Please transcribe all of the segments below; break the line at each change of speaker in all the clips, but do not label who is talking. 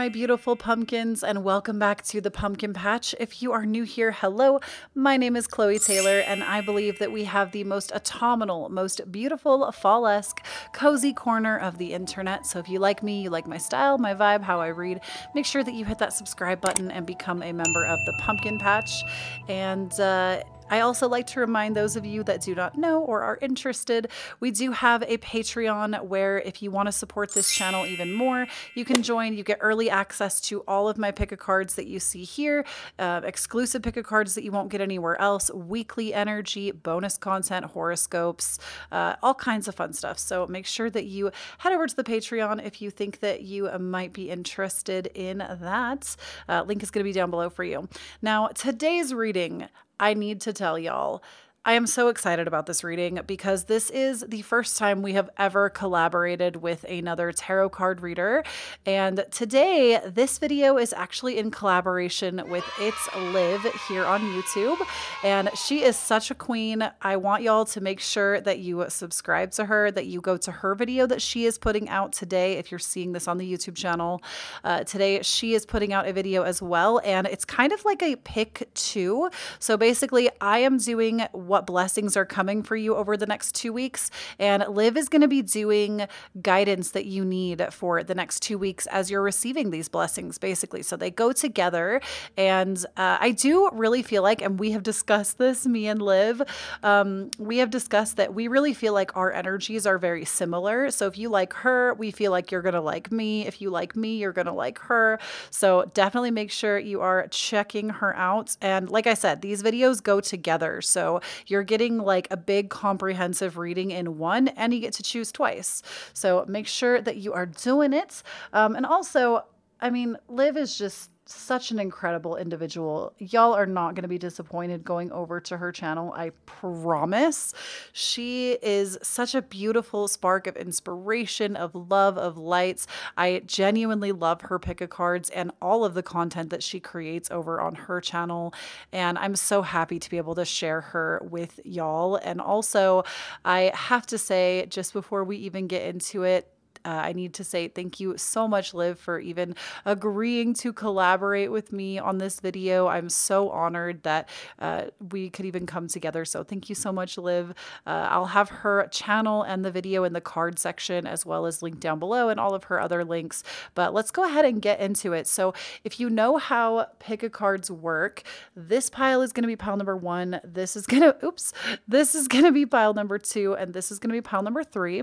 my beautiful pumpkins, and welcome back to the Pumpkin Patch. If you are new here, hello. My name is Kloee Taylor, and I believe that we have the most autumnal, most beautiful, fall esque, cozy corner of the internet. So if you like me, you like my style, my vibe, how I read, make sure that you hit that subscribe button and become a member of the Pumpkin Patch. And, uh, I also like to remind those of you that do not know or are interested, we do have a Patreon where if you want to support this channel even more, you can join. You get early access to all of my pick a cards that you see here, uh, exclusive pick a cards that you won't get anywhere else, weekly energy, bonus content, horoscopes, uh, all kinds of fun stuff. So make sure that you head over to the Patreon if you think that you might be interested in that. Uh, link is going to be down below for you. Now, today's reading, I need to tell y'all I am so excited about this reading because this is the first time we have ever collaborated with another tarot card reader. And today, this video is actually in collaboration with It's Live here on YouTube. And she is such a queen. I want y'all to make sure that you subscribe to her, that you go to her video that she is putting out today. If you're seeing this on the YouTube channel, uh, today she is putting out a video as well. And it's kind of like a pick two. So basically, I am doing what blessings are coming for you over the next two weeks. And Liv is going to be doing guidance that you need for the next two weeks as you're receiving these blessings, basically. So they go together. And uh, I do really feel like, and we have discussed this, me and Liv, um, we have discussed that we really feel like our energies are very similar. So if you like her, we feel like you're going to like me. If you like me, you're going to like her. So definitely make sure you are checking her out. And like I said, these videos go together. So you're getting like a big comprehensive reading in one and you get to choose twice. So make sure that you are doing it. Um, and also, I mean, Liv is just such an incredible individual. Y'all are not going to be disappointed going over to her channel. I promise. She is such a beautiful spark of inspiration, of love, of lights. I genuinely love her pick a cards and all of the content that she creates over on her channel. And I'm so happy to be able to share her with y'all. And also, I have to say, just before we even get into it, uh, I need to say thank you so much, Liv, for even agreeing to collaborate with me on this video. I'm so honored that uh, we could even come together. So thank you so much, Liv. Uh, I'll have her channel and the video in the card section as well as linked down below and all of her other links. But let's go ahead and get into it. So if you know how pick a cards work, this pile is going to be pile number one. This is going to, oops, this is going to be pile number two, and this is going to be pile number three.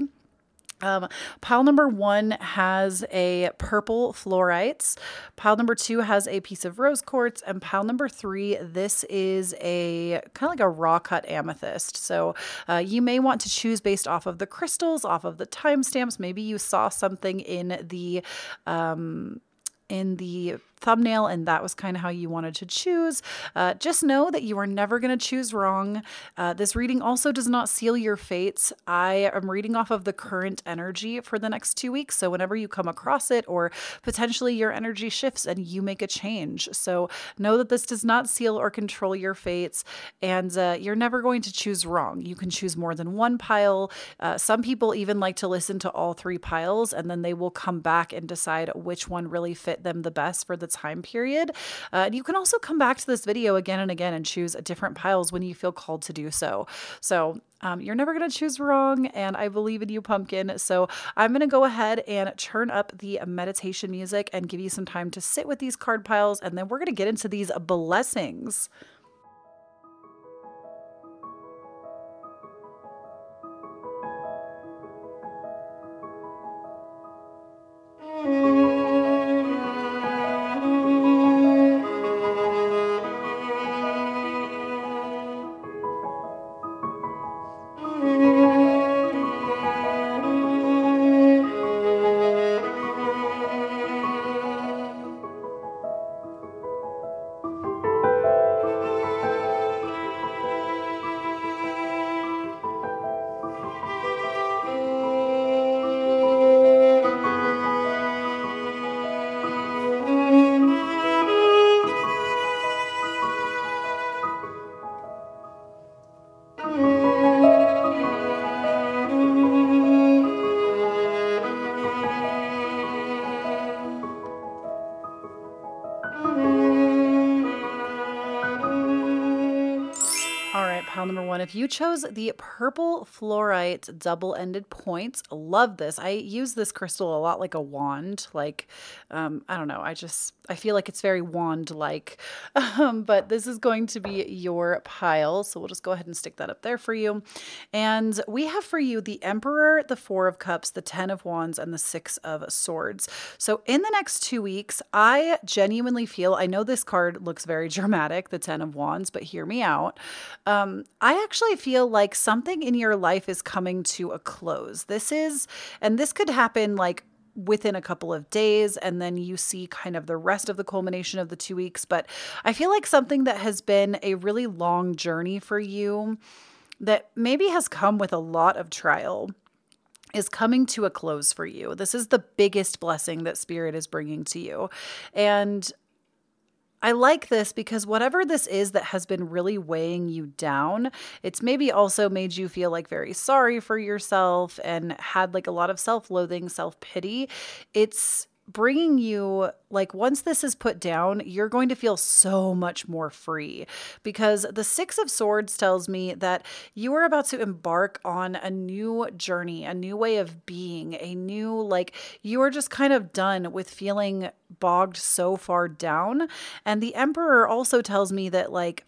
Um, pile number one has a purple fluorites. Pile number two has a piece of rose quartz. And pile number three, this is a kind of like a raw cut amethyst. So uh, you may want to choose based off of the crystals, off of the timestamps. Maybe you saw something in the um, in the thumbnail and that was kind of how you wanted to choose. Uh, just know that you are never going to choose wrong. Uh, this reading also does not seal your fates. I am reading off of the current energy for the next two weeks. So whenever you come across it or potentially your energy shifts and you make a change. So know that this does not seal or control your fates and uh, you're never going to choose wrong. You can choose more than one pile. Uh, some people even like to listen to all three piles and then they will come back and decide which one really fit fit them the best for the the time period. Uh, and you can also come back to this video again and again and choose different piles when you feel called to do so. So um, you're never going to choose wrong, and I believe in you, pumpkin. So I'm going to go ahead and turn up the meditation music and give you some time to sit with these card piles, and then we're going to get into these blessings. Mm. If you chose the purple fluorite double-ended points, love this. I use this crystal a lot like a wand. Like, um, I don't know. I just, I feel like it's very wand-like. Um, but this is going to be your pile. So we'll just go ahead and stick that up there for you. And we have for you the Emperor, the Four of Cups, the Ten of Wands, and the Six of Swords. So in the next two weeks, I genuinely feel, I know this card looks very dramatic, the Ten of Wands, but hear me out. Um, I actually feel like something in your life is coming to a close. This is, and this could happen like within a couple of days and then you see kind of the rest of the culmination of the two weeks. But I feel like something that has been a really long journey for you that maybe has come with a lot of trial is coming to a close for you. This is the biggest blessing that Spirit is bringing to you. And I like this because whatever this is that has been really weighing you down, it's maybe also made you feel like very sorry for yourself and had like a lot of self loathing, self pity. It's bringing you like once this is put down you're going to feel so much more free. Because the 6 of swords tells me that you are about to embark on a new journey a new way of being a new like you are just kind of done with feeling bogged so far down. And the emperor also tells me that like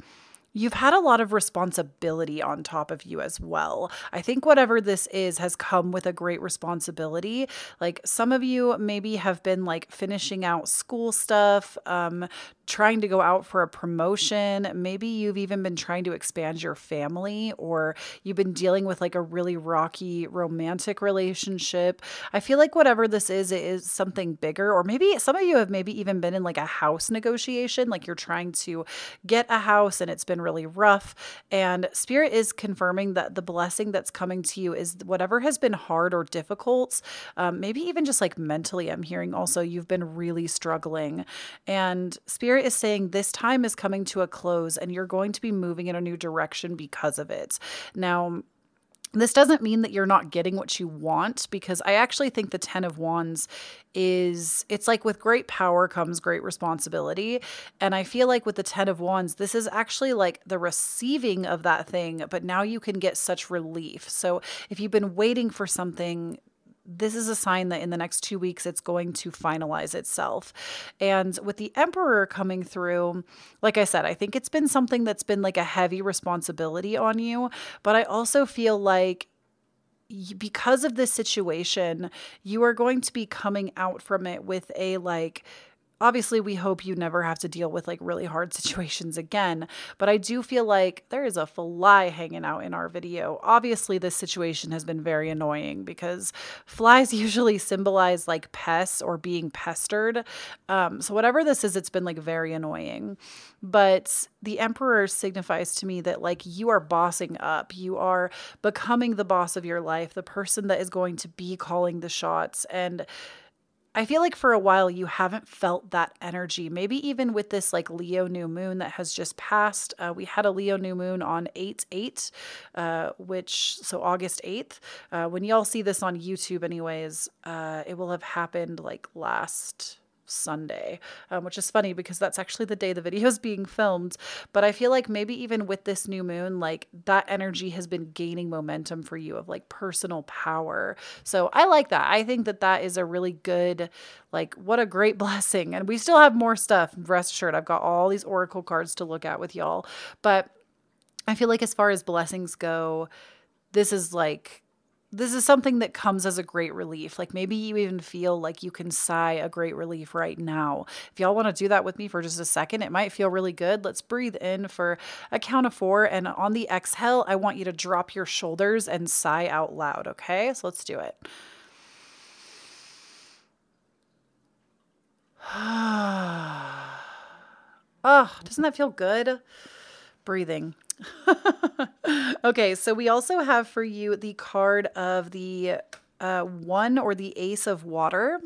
You've had a lot of responsibility on top of you as well. I think whatever this is has come with a great responsibility. Like some of you maybe have been like finishing out school stuff, um, trying to go out for a promotion. Maybe you've even been trying to expand your family or you've been dealing with like a really rocky romantic relationship. I feel like whatever this is, it is something bigger. Or maybe some of you have maybe even been in like a house negotiation, like you're trying to get a house and it's been really rough. And Spirit is confirming that the blessing that's coming to you is whatever has been hard or difficult, um, maybe even just like mentally, I'm hearing also you've been really struggling. And Spirit Spirit is saying this time is coming to a close and you're going to be moving in a new direction because of it. Now, this doesn't mean that you're not getting what you want because I actually think the 10 of wands is it's like with great power comes great responsibility and I feel like with the 10 of wands this is actually like the receiving of that thing but now you can get such relief. So if you've been waiting for something this is a sign that in the next two weeks it's going to finalize itself. And with the Emperor coming through, like I said, I think it's been something that's been like a heavy responsibility on you. But I also feel like because of this situation, you are going to be coming out from it with a like, obviously we hope you never have to deal with like really hard situations again but i do feel like there is a fly hanging out in our video. Obviously this situation has been very annoying because flies usually symbolize like pests or being pestered um, so whatever this is it's been like very annoying but the emperor signifies to me that like you are bossing up. You are becoming the boss of your life the person that is going to be calling the shots and I feel like for a while you haven't felt that energy. Maybe even with this like Leo new moon that has just passed. Uh, we had a Leo new moon on 8 8, uh, which, so August 8th. Uh, when y'all see this on YouTube, anyways, uh, it will have happened like last Sunday, um, which is funny because that's actually the day the video is being filmed. But I feel like maybe even with this new moon, like that energy has been gaining momentum for you of like personal power. So I like that. I think that that is a really good, like, what a great blessing. And we still have more stuff. Rest assured, I've got all these oracle cards to look at with y'all. But I feel like as far as blessings go, this is like this is something that comes as a great relief. Like maybe you even feel like you can sigh a great relief right now. If y'all want to do that with me for just a second, it might feel really good. Let's breathe in for a count of four. And on the exhale, I want you to drop your shoulders and sigh out loud. Okay, so let's do it. oh, doesn't that feel good? Breathing. okay, so we also have for you the card of the uh, one or the ace of water.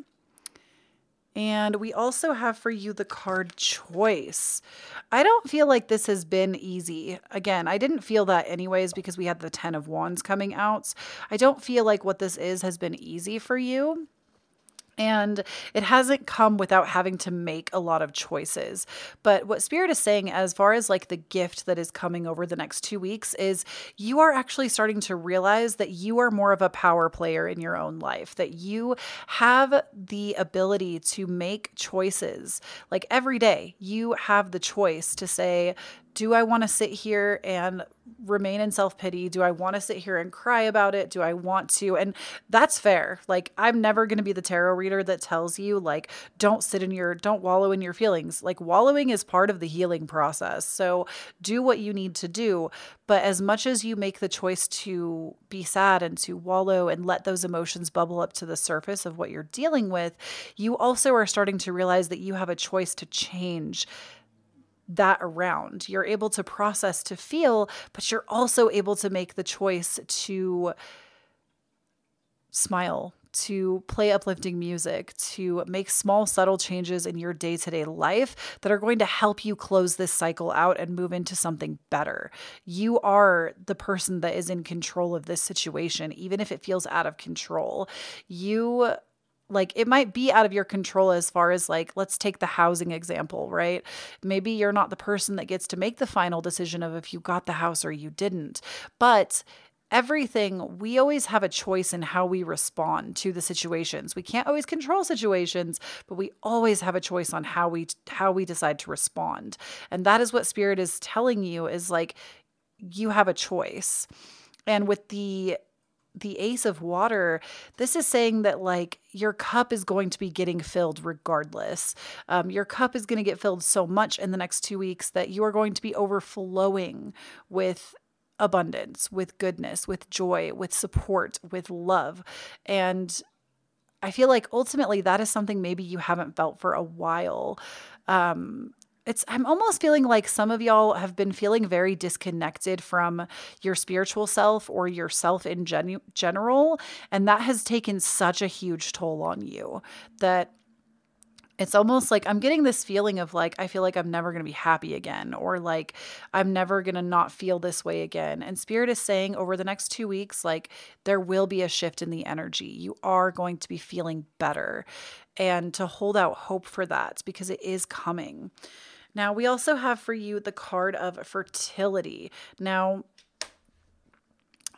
And we also have for you the card choice. I don't feel like this has been easy. Again, I didn't feel that anyways because we had the 10 of wands coming out. I don't feel like what this is has been easy for you. And it hasn't come without having to make a lot of choices. But what Spirit is saying, as far as like the gift that is coming over the next two weeks, is you are actually starting to realize that you are more of a power player in your own life, that you have the ability to make choices. Like every day, you have the choice to say, do I want to sit here and remain in self pity? Do I want to sit here and cry about it? Do I want to? And that's fair. Like, I'm never going to be the tarot reader that tells you, like, don't sit in your, don't wallow in your feelings. Like, wallowing is part of the healing process. So do what you need to do. But as much as you make the choice to be sad and to wallow and let those emotions bubble up to the surface of what you're dealing with, you also are starting to realize that you have a choice to change that around. You're able to process, to feel, but you're also able to make the choice to smile, to play uplifting music, to make small, subtle changes in your day to day life that are going to help you close this cycle out and move into something better. You are the person that is in control of this situation, even if it feels out of control. You like it might be out of your control as far as like let's take the housing example right? Maybe you're not the person that gets to make the final decision of if you got the house or you didn't. But everything we always have a choice in how we respond to the situations. We can't always control situations but we always have a choice on how we how we decide to respond. And that is what spirit is telling you is like you have a choice. And with the the ace of water this is saying that like your cup is going to be getting filled regardless. Um, your cup is going to get filled so much in the next two weeks that you are going to be overflowing with abundance with goodness with joy with support with love. And i feel like ultimately that is something maybe you haven't felt for a while. Um, it's I'm almost feeling like some of y'all have been feeling very disconnected from your spiritual self or yourself in gen- general and that has taken such a huge toll on you that it's almost like I'm getting this feeling of like, I feel like I'm never going to be happy again, or like I'm never going to not feel this way again. And Spirit is saying over the next two weeks, like there will be a shift in the energy. You are going to be feeling better, and to hold out hope for that because it is coming. Now, we also have for you the card of fertility. Now,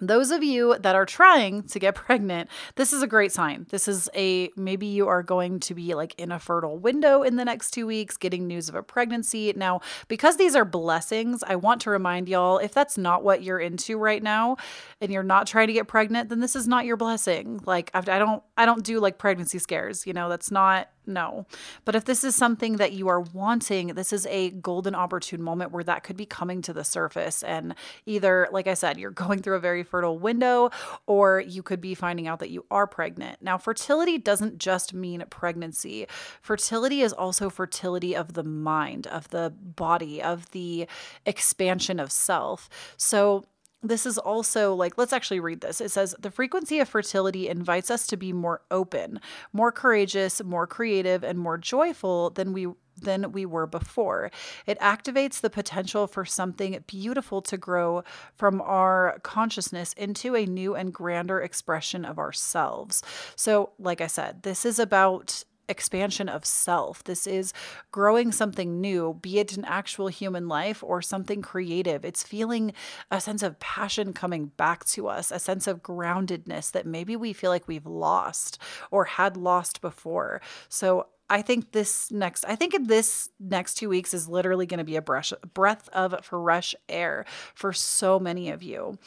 those of you that are trying to get pregnant, this is a great sign. This is a maybe you are going to be like in a fertile window in the next two weeks, getting news of a pregnancy. Now, because these are blessings, I want to remind y'all if that's not what you're into right now and you're not trying to get pregnant, then this is not your blessing. Like, I don't, I don't do like pregnancy scares, you know, that's not no. But if this is something that you are wanting, this is a golden opportune moment where that could be coming to the surface. And either, like I said, you're going through a very fertile window, or you could be finding out that you are pregnant. Now, fertility doesn't just mean pregnancy, fertility is also fertility of the mind, of the body, of the expansion of self. So, this is also like, let's actually read this. It says, The frequency of fertility invites us to be more open, more courageous, more creative, and more joyful than we than we were before. It activates the potential for something beautiful to grow from our consciousness into a new and grander expression of ourselves. So, like I said, this is about expansion of self. This is growing something new, be it an actual human life or something creative. It's feeling a sense of passion coming back to us, a sense of groundedness that maybe we feel like we've lost or had lost before. So I think this next, I think this next two weeks is literally going to be a brush, breath of fresh air for so many of you.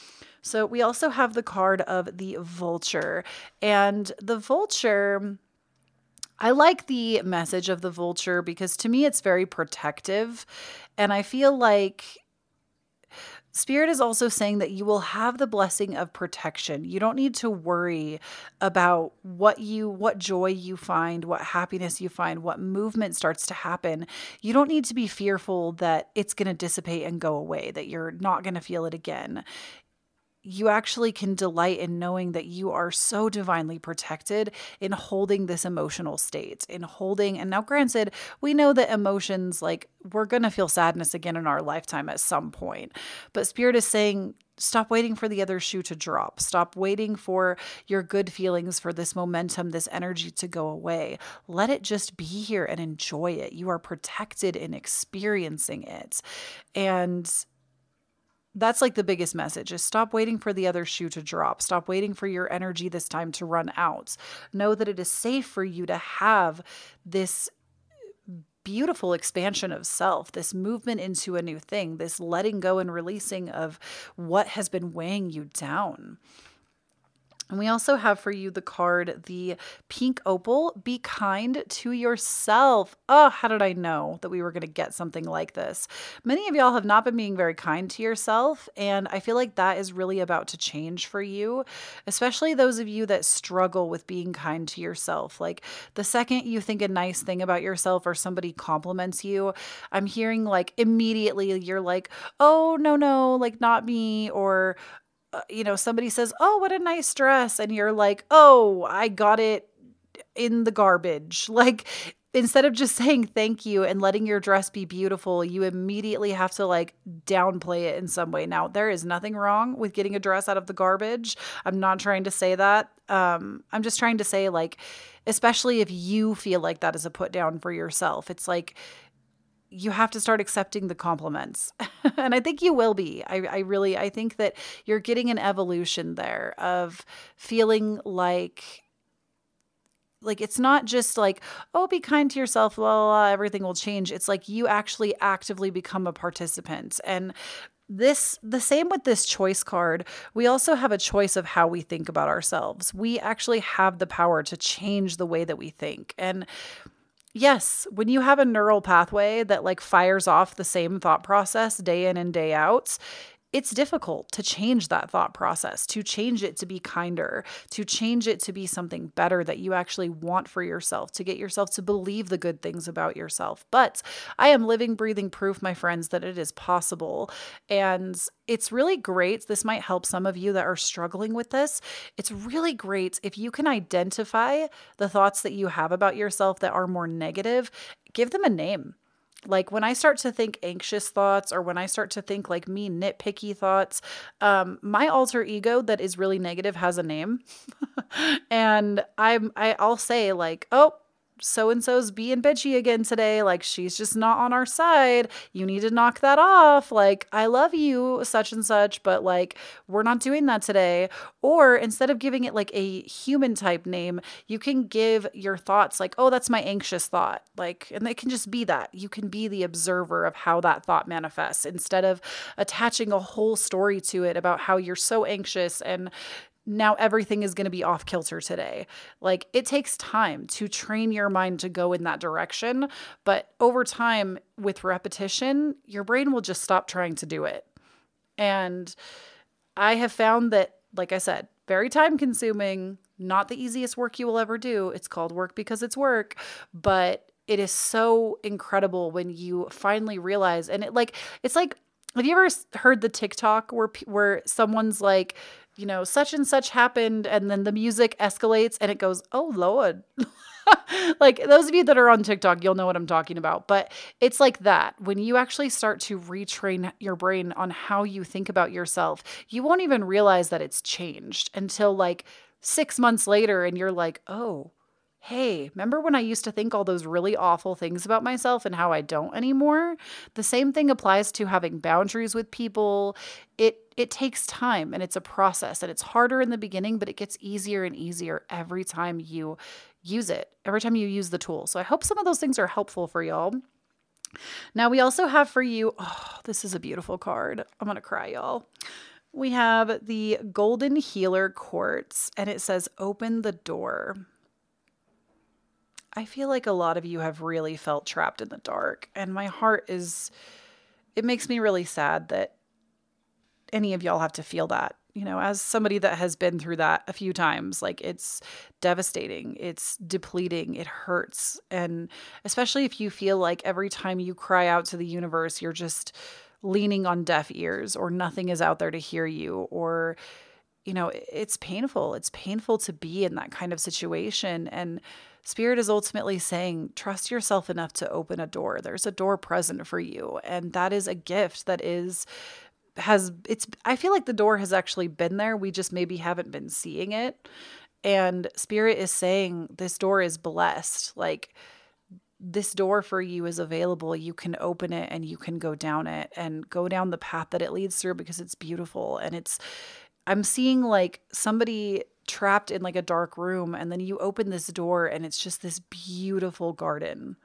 So we also have the card of the vulture, and the vulture I like the message of the vulture because to me it's very protective. And I feel like Spirit is also saying that you will have the blessing of protection. You don't need to worry about what you what joy you find, what happiness you find, what movement starts to happen. You don't need to be fearful that it's going to dissipate and go away, that you're not going to feel it again you actually can delight in knowing that you are so divinely protected in holding this emotional state, in holding. And now, granted, we know that emotions, like, we're going to feel sadness again in our lifetime at some point. But Spirit is saying, Stop waiting for the other shoe to drop. Stop waiting for your good feelings, for this momentum, this energy to go away. Let it just be here and enjoy it. You are protected in experiencing it. And that's like the biggest message is stop waiting for the other shoe to drop. Stop waiting for your energy this time to run out. Know that it is safe for you to have this beautiful expansion of self, this movement into a new thing, this letting go and releasing of what has been weighing you down. And we also have for you the card, the pink opal. Be kind to yourself. Oh, how did I know that we were going to get something like this? Many of y'all have not been being very kind to yourself. And I feel like that is really about to change for you, especially those of you that struggle with being kind to yourself. Like the second you think a nice thing about yourself or somebody compliments you, I'm hearing like immediately you're like, oh, no, no, like not me. Or, uh, you know, somebody says, "Oh, what a nice dress," and you're like, "Oh, I got it in the garbage." Like instead of just saying thank you and letting your dress be beautiful, you immediately have to like downplay it in some way. Now, there is nothing wrong with getting a dress out of the garbage. I'm not trying to say that. Um, I'm just trying to say, like, especially if you feel like that is a put down for yourself, it's like you have to start accepting the compliments. and I think you will be. I, I really, I think that you're getting an evolution there of feeling like like it's not just like oh be kind to yourself blah, blah, blah everything will change it's like you actually actively become a participant and this the same with this choice card we also have a choice of how we think about ourselves we actually have the power to change the way that we think and Yes, when you have a neural pathway that like fires off the same thought process day in and day out, it's difficult to change that thought process, to change it to be kinder, to change it to be something better that you actually want for yourself, to get yourself to believe the good things about yourself. But I am living, breathing proof, my friends, that it is possible. And it's really great. This might help some of you that are struggling with this. It's really great if you can identify the thoughts that you have about yourself that are more negative, give them a name like when I start to think anxious thoughts or when I start to think like me nitpicky thoughts, um, my alter ego that is really negative has a name. and I'm I, I'll say like, oh, so and so's being bitchy again today. Like, she's just not on our side. You need to knock that off. Like, I love you, such and such, but like, we're not doing that today. Or instead of giving it like a human type name, you can give your thoughts like, oh, that's my anxious thought. Like, and it can just be that. You can be the observer of how that thought manifests instead of attaching a whole story to it about how you're so anxious and now everything is going to be off kilter today. Like it takes time to train your mind to go in that direction, but over time with repetition, your brain will just stop trying to do it. And I have found that like I said, very time consuming, not the easiest work you will ever do. It's called work because it's work, but it is so incredible when you finally realize and it like it's like have you ever heard the TikTok where where someone's like you know, such and such happened, and then the music escalates and it goes, oh Lord. like those of you that are on TikTok, you'll know what I'm talking about. But it's like that. When you actually start to retrain your brain on how you think about yourself, you won't even realize that it's changed until like six months later, and you're like, oh, hey, remember when I used to think all those really awful things about myself and how I don't anymore? The same thing applies to having boundaries with people. It it takes time and it's a process and it's harder in the beginning, but it gets easier and easier every time you use it, every time you use the tool. So I hope some of those things are helpful for y'all. Now, we also have for you, oh, this is a beautiful card. I'm to cry, y'all. We have the Golden Healer Quartz, and it says, Open the door. I feel like a lot of you have really felt trapped in the dark, and my heart is, it makes me really sad that any of y'all have to feel that. You know, as somebody that has been through that a few times, like it's devastating, it's depleting, it hurts. And especially if you feel like every time you cry out to the universe, you're just leaning on deaf ears or nothing is out there to hear you or you know, it's painful. It's painful to be in that kind of situation and Spirit is ultimately saying, trust yourself enough to open a door. There's a door present for you. And that is a gift that is has it's I feel like the door has actually been there. We just maybe haven't been seeing it. And spirit is saying this door is blessed. Like this door for you is available. You can open it and you can go down it and go down the path that it leads through because it's beautiful and it's I'm seeing like somebody trapped in like a dark room and then you open this door and it's just this beautiful garden.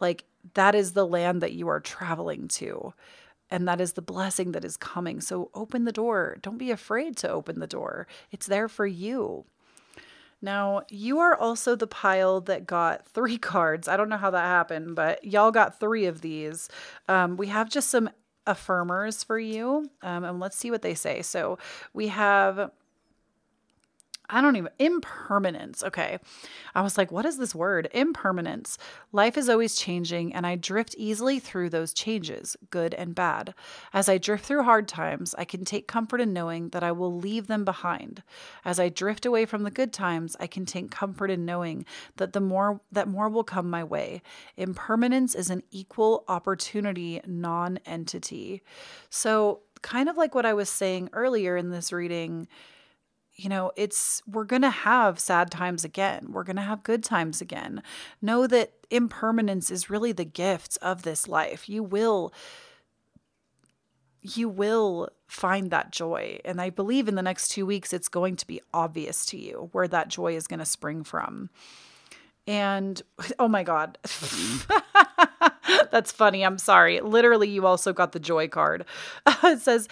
Like that is the land that you are traveling to and that is the blessing that is coming. So open the door. Don't be afraid to open the door. It's there for you. Now, you are also the pile that got three cards. I don't know how that happened, but y'all got three of these. Um, we have just some affirmers for you, um, and let's see what they say. So we have I don't even impermanence. Okay. I was like, what is this word? Impermanence. Life is always changing, and I drift easily through those changes, good and bad. As I drift through hard times, I can take comfort in knowing that I will leave them behind. As I drift away from the good times, I can take comfort in knowing that the more that more will come my way. Impermanence is an equal opportunity non-entity. So, kind of like what I was saying earlier in this reading, you know, it's we're going to have sad times again. We're going to have good times again. Know that impermanence is really the gift of this life. You will you will find that joy. And I believe in the next 2 weeks it's going to be obvious to you where that joy is going to spring from. And oh my god. Mm-hmm. That's funny. I'm sorry. Literally you also got the joy card. it says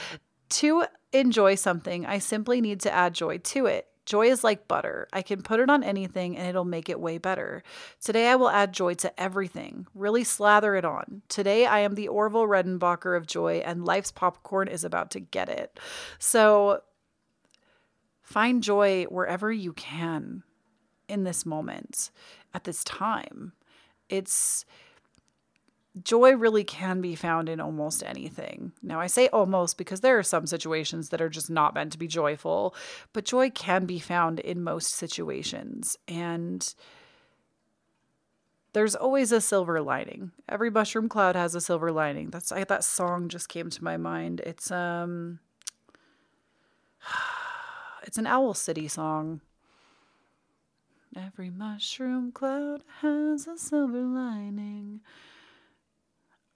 to enjoy something, I simply need to add joy to it. Joy is like butter. I can put it on anything and it'll make it way better. Today I will add joy to everything. Really slather it on. Today I am the Orville Redenbacher of joy and life's popcorn is about to get it. So find joy wherever you can in this moment, at this time. It's joy really can be found in almost anything. Now, I say almost because there are some situations that are just not meant to be joyful, but joy can be found in most situations. And there's always a silver lining. Every mushroom cloud has a silver lining. That's I, that song just came to my mind. It's um it's an Owl City song. Every mushroom cloud has a silver lining.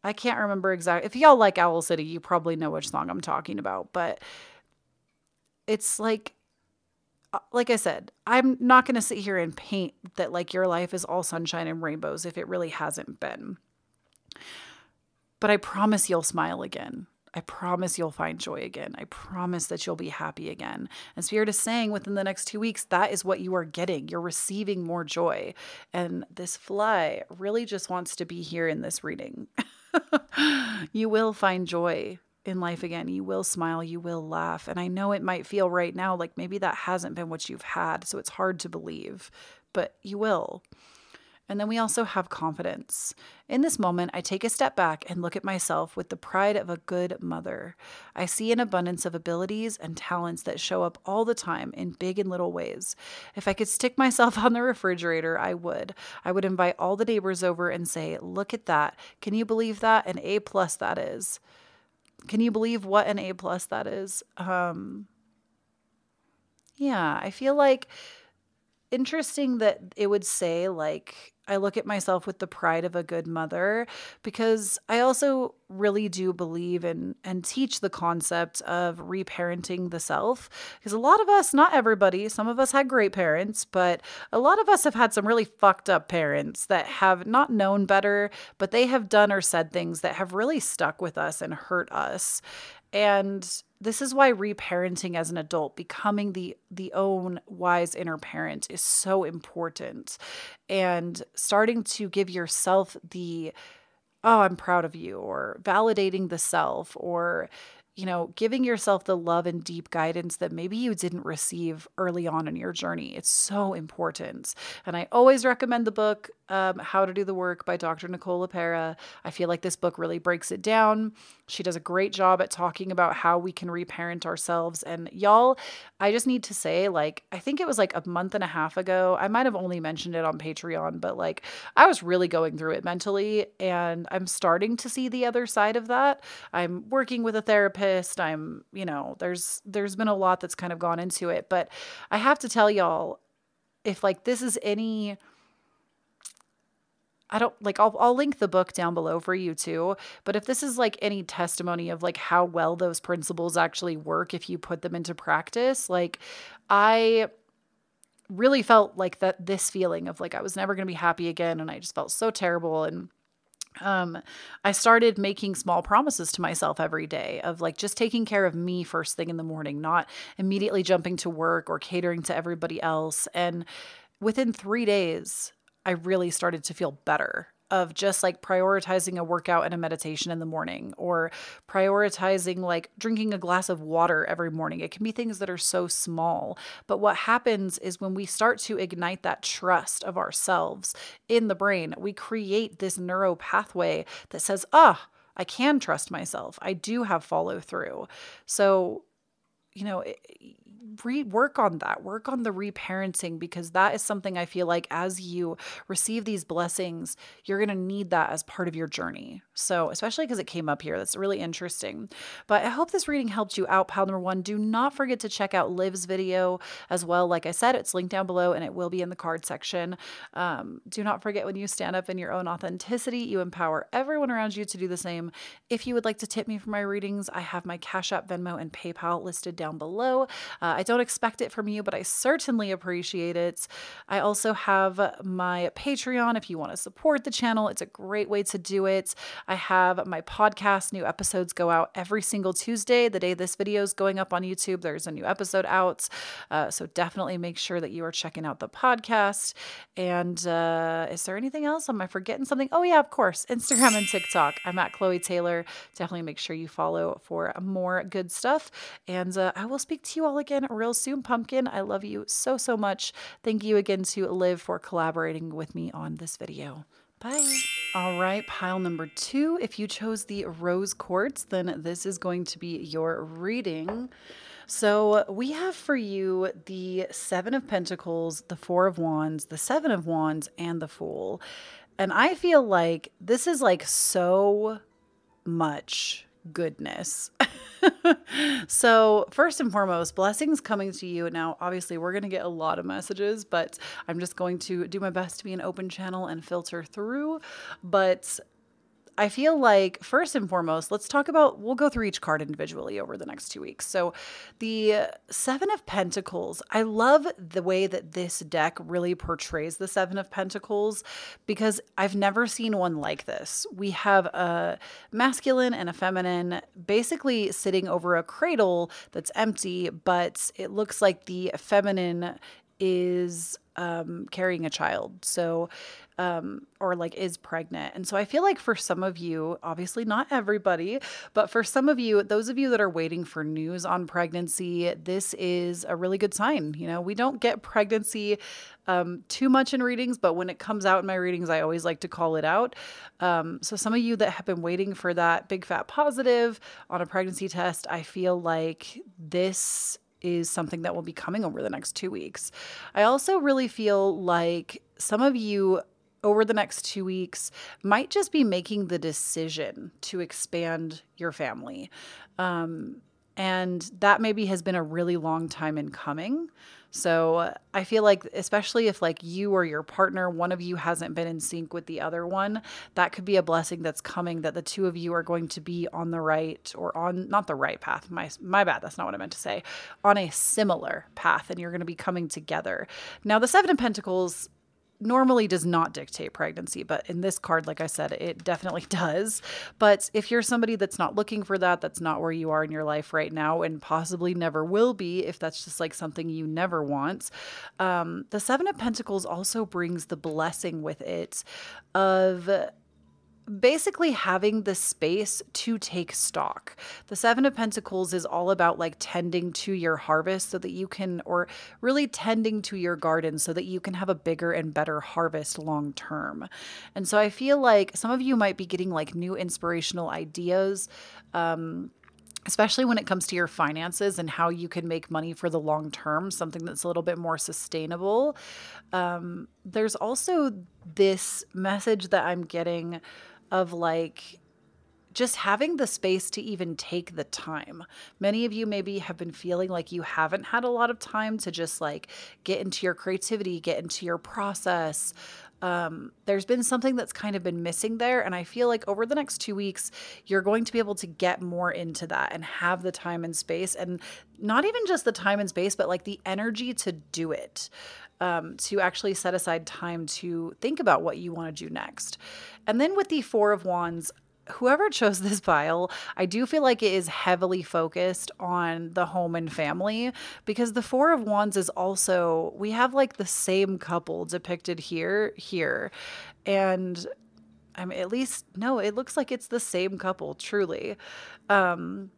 I can't remember exactly. If y'all like Owl City, you probably know which song I'm talking about, but it's like uh, like I said, I'm not going to sit here and paint that like your life is all sunshine and rainbows if it really hasn't been. But I promise you'll smile again. I promise you'll find joy again. I promise that you'll be happy again. And Spirit is saying within the next two weeks, that is what you are getting. You're receiving more joy. And this fly really just wants to be here in this reading. you will find joy in life again. You will smile, you will laugh. And I know it might feel right now like maybe that hasn't been what you've had, so it's hard to believe, but you will. And then we also have confidence. In this moment, I take a step back and look at myself with the pride of a good mother. I see an abundance of abilities and talents that show up all the time in big and little ways. If I could stick myself on the refrigerator, I would. I would invite all the neighbors over and say, Look at that. Can you believe that? An A plus that is. Can you believe what an A plus that is? Um, yeah, I feel like interesting that it would say like I look at myself with the pride of a good mother because I also really do believe in and teach the concept of reparenting the self. Because a lot of us, not everybody, some of us had great parents, but a lot of us have had some really fucked up parents that have not known better, but they have done or said things that have really stuck with us and hurt us. And this is why reparenting as an adult becoming the the own wise inner parent is so important and starting to give yourself the oh i'm proud of you or validating the self or you know, giving yourself the love and deep guidance that maybe you didn't receive early on in your journey. It's so important. And I always recommend the book, um, How to Do the Work by Dr. Nicole LePera. I feel like this book really breaks it down. She does a great job at talking about how we can reparent ourselves. And y'all, I just need to say, like, I think it was like a month and a half ago. I might have only mentioned it on Patreon, but like, I was really going through it mentally. And I'm starting to see the other side of that. I'm working with a therapist. I'm, you know, there's there's been a lot that's kind of gone into it, but I have to tell y'all if like this is any I don't like I'll I'll link the book down below for you too, but if this is like any testimony of like how well those principles actually work if you put them into practice, like I really felt like that this feeling of like I was never going to be happy again and I just felt so terrible and um I started making small promises to myself every day of like just taking care of me first thing in the morning, not immediately jumping to work or catering to everybody else and within 3 days I really started to feel better of just like prioritizing a workout and a meditation in the morning or prioritizing like drinking a glass of water every morning. It can be things that are so small. But what happens is when we start to ignite that trust of ourselves in the brain, we create this neuro pathway that says, ah, I can trust myself. I do have follow through. So, you know, re- work on that work on the reparenting because that is something i feel like as you receive these blessings you're going to need that as part of your journey. So especially because it came up here that's really interesting. But i hope this reading helped you out pile number one. Do not forget to check out liv's video as well. Like i said it's linked down below and it will be in the card section. Um, do not forget when you stand up in your own authenticity you empower everyone around you to do the same. If you would like to tip me for my readings i have my cash app venmo and paypal listed down below. uh, I don't expect it from you, but I certainly appreciate it. I also have my Patreon if you want to support the channel. It's a great way to do it. I have my podcast. New episodes go out every single Tuesday. The day this video is going up on YouTube, there's a new episode out. Uh, so definitely make sure that you are checking out the podcast. And uh, is there anything else? Am I forgetting something? Oh, yeah, of course. Instagram and TikTok. I'm at Kloee Taylor. Definitely make sure you follow for more good stuff. And uh, I will speak to you all again real soon, Pumpkin. I love you so, so much. Thank you again to Liv for collaborating with me on this video. Bye. All right, pile number two. If you chose the rose quartz, then this is going to be your reading. So we have for you the Seven of Pentacles, the Four of Wands, the Seven of Wands, and the Fool. And I feel like this is like so much goodness. so, first and foremost, blessings coming to you. Now, obviously, we're going to get a lot of messages, but I'm just going to do my best to be an open channel and filter through. But I feel like first and foremost, let's talk about we'll go through each card individually over the next 2 weeks. So, the 7 of pentacles, I love the way that this deck really portrays the 7 of pentacles because I've never seen one like this. We have a masculine and a feminine basically sitting over a cradle that's empty, but it looks like the feminine is um, carrying a child. So, um, or like is pregnant. And so I feel like for some of you, obviously not everybody, but for some of you, those of you that are waiting for news on pregnancy, this is a really good sign. You know, we don't get pregnancy um, too much in readings, but when it comes out in my readings, I always like to call it out. Um, so some of you that have been waiting for that big fat positive on a pregnancy test, I feel like this is something that will be coming over the next two weeks. I also really feel like some of you over the next two weeks might just be making the decision to expand your family. Um, and that maybe has been a really long time in coming. So uh, I feel like, especially if like you or your partner, one of you hasn't been in sync with the other one, that could be a blessing that's coming that the two of you are going to be on the right or on not the right path. My my bad. That's not what I meant to say. On a similar path, and you're going to be coming together. Now, the Seven of Pentacles normally does not dictate pregnancy, but in this card, like I said, it definitely does. But if you're somebody that's not looking for that, that's not where you are in your life right now, and possibly never will be, if that's just like something you never want, um, the Seven of Pentacles also brings the blessing with it of basically having the space to take stock. The Seven of Pentacles is all about like tending to your harvest so that you can, or really tending to your garden so that you can have a bigger and better harvest long term. And so I feel like some of you might be getting like new inspirational ideas. Um, especially when it comes to your finances and how you can make money for the long term, something that's a little bit more sustainable. Um, there's also this message that I'm getting of like just having the space to even take the time. Many of you maybe have been feeling like you haven't had a lot of time to just like get into your creativity, get into your process. Um, there's been something that's kind of been missing there. And I feel like over the next two weeks, you're going to be able to get more into that and have the time and space, and not even just the time and space, but like the energy to do it. Um, to actually set aside time to think about what you want to do next. And then with the Four of Wands, whoever chose this pile, I do feel like it is heavily focused on the home and family because the Four of Wands is also, we have like the same couple depicted here, here. And I mean, at least, no, it looks like it's the same couple, truly. Um,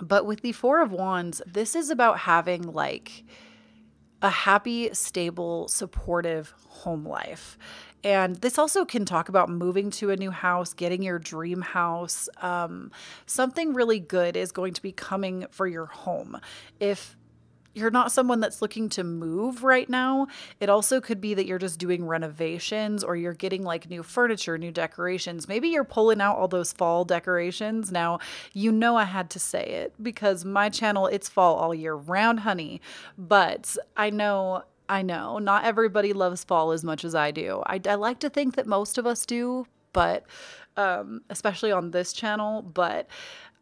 but with the Four of Wands, this is about having like a happy, stable, supportive home life. And this also can talk about moving to a new house, getting your dream house. Um, something really good is going to be coming for your home. If you're not someone that's looking to move right now. It also could be that you're just doing renovations or you're getting like new furniture, new decorations. Maybe you're pulling out all those fall decorations. Now, you know I had to say it because my channel it's fall all year round, honey. But I know I know not everybody loves fall as much as I do. I, I like to think that most of us do, but um, especially on this channel. But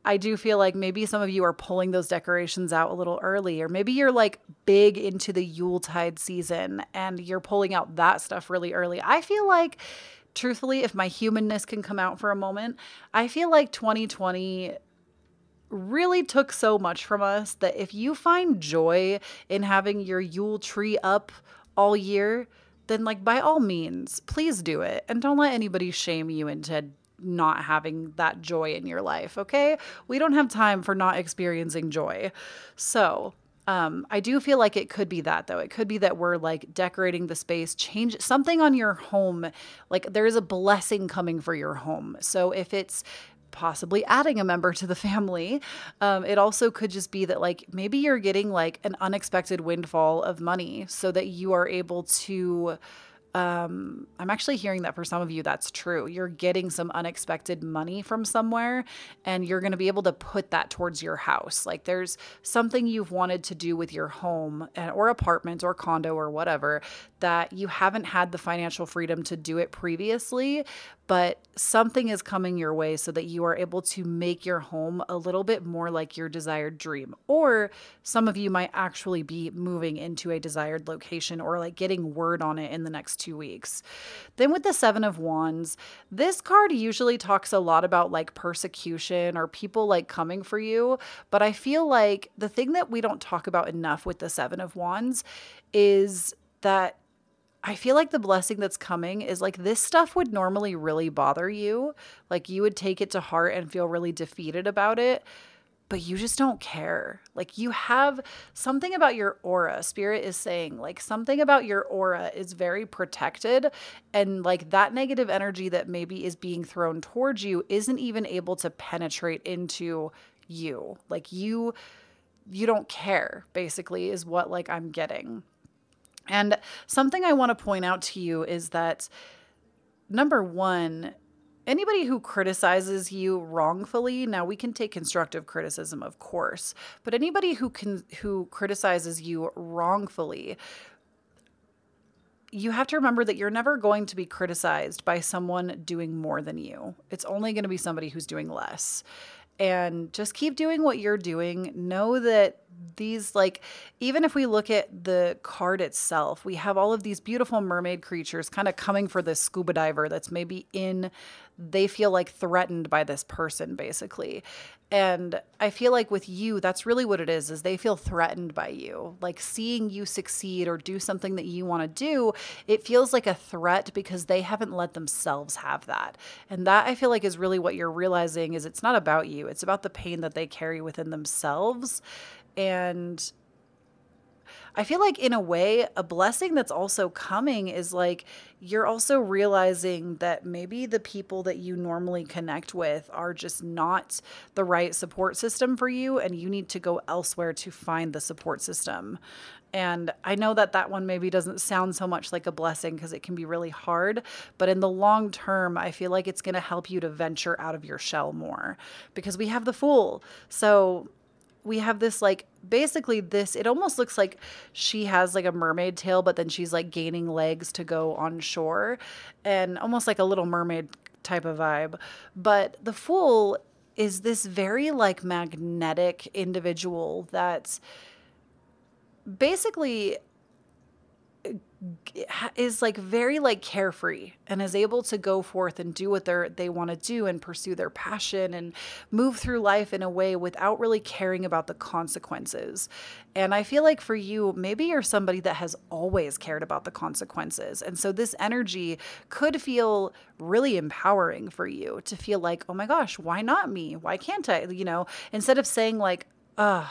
I do feel like maybe some of you are pulling those decorations out a little early, or maybe you're like big into the Yuletide season and you're pulling out that stuff really early. I feel like truthfully, if my humanness can come out for a moment, I feel like 2020 really took so much from us that if you find joy in having your Yule tree up all year, then like by all means, please do it and don't let anybody shame you into not having that joy in your life, okay? We don't have time for not experiencing joy. So, um, I do feel like it could be that though. It could be that we're like decorating the space, change something on your home. Like there is a blessing coming for your home. So if it's possibly adding a member to the family. Um, it also could just be that, like, maybe you're getting like an unexpected windfall of money so that you are able to um, I'm actually hearing that for some of you, that's true. You're getting some unexpected money from somewhere, and you're going to be able to put that towards your house. Like there's something you've wanted to do with your home or apartment or condo or whatever that you haven't had the financial freedom to do it previously, but something is coming your way so that you are able to make your home a little bit more like your desired dream. Or some of you might actually be moving into a desired location or like getting word on it in the next two weeks. Then with the Seven of Wands, this card usually talks a lot about like persecution or people like coming for you. But I feel like the thing that we don't talk about enough with the Seven of Wands is that I feel like the blessing that's coming is like this stuff would normally really bother you. Like you would take it to heart and feel really defeated about it but you just don't care. Like you have something about your aura, spirit is saying, like something about your aura is very protected. And like that negative energy that maybe is being thrown towards you isn't even able to penetrate into you. Like you, you don't care, basically, is what like I'm getting. And something I want to point out to you is that number one, anybody who criticizes you wrongfully now we can take constructive criticism of course but anybody who can who criticizes you wrongfully you have to remember that you're never going to be criticized by someone doing more than you. It's only going to be somebody who's doing less and just keep doing what you're doing. Know that these, like, even if we look at the card itself, we have all of these beautiful mermaid creatures kind of coming for this scuba diver that's maybe in, they feel like threatened by this person, basically. And I feel like with you, that's really what it is, is they feel threatened by you. Like seeing you succeed or do something that you want to do, it feels like a threat because they haven't let themselves have that. And that I feel like is really what you're realizing is it's not about you. It's about the pain that they carry within themselves. And I feel like, in a way, a blessing that's also coming is like you're also realizing that maybe the people that you normally connect with are just not the right support system for you, and you need to go elsewhere to find the support system. And I know that that one maybe doesn't sound so much like a blessing because it can be really hard. But in the long term, I feel like it's going to help you to venture out of your shell more because we have the fool. So we have this like basically this it almost looks like she has like a mermaid tail but then she's like gaining legs to go on shore and almost like a little mermaid type of vibe. But the fool is this very like magnetic individual that's basically is like very like carefree and is able to go forth and do what they they want to do and pursue their passion and move through life in a way without really caring about the consequences. And I feel like for you maybe you're somebody that has always cared about the consequences. And so this energy could feel really empowering for you to feel like, "Oh my gosh, why not me? Why can't I?" You know, instead of saying like, "Ugh,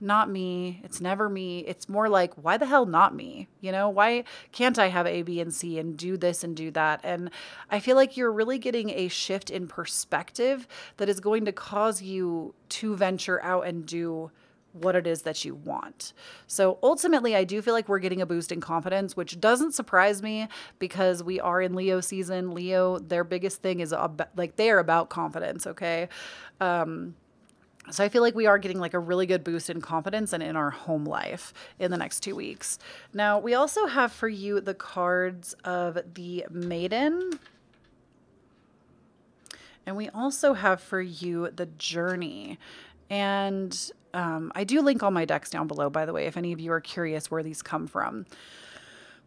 not me. It's never me. It's more like, why the hell not me? You know, why can't I have A, B, and C and do this and do that? And I feel like you're really getting a shift in perspective that is going to cause you to venture out and do what it is that you want. So ultimately, I do feel like we're getting a boost in confidence, which doesn't surprise me because we are in Leo season. Leo, their biggest thing is about, like they are about confidence, okay? Um, so I feel like we are getting like a really good boost in confidence and in our home life in the next two weeks. Now, we also have for you the cards of the Maiden. And we also have for you the Journey. And um, I do link all my decks down below, by the way, if any of you are curious where these come from.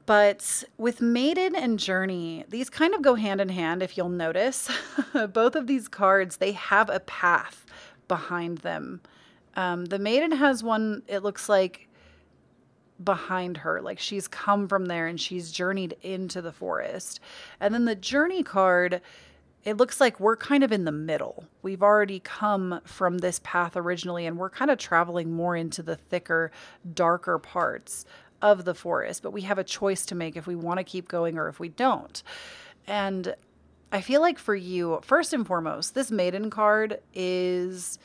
But with Maiden and Journey, these kind of go hand in hand, if you'll notice. Both of these cards, they have a path behind them. Um, the maiden has one, it looks like behind her, like she's come from there and she's journeyed into the forest. And then the journey card, it looks like we're kind of in the middle. We've already come from this path originally, and we're kind of traveling more into the thicker, darker parts of the forest. But we have a choice to make if we want to keep going or if we don't. And I feel like for you, first and foremost, this maiden card is.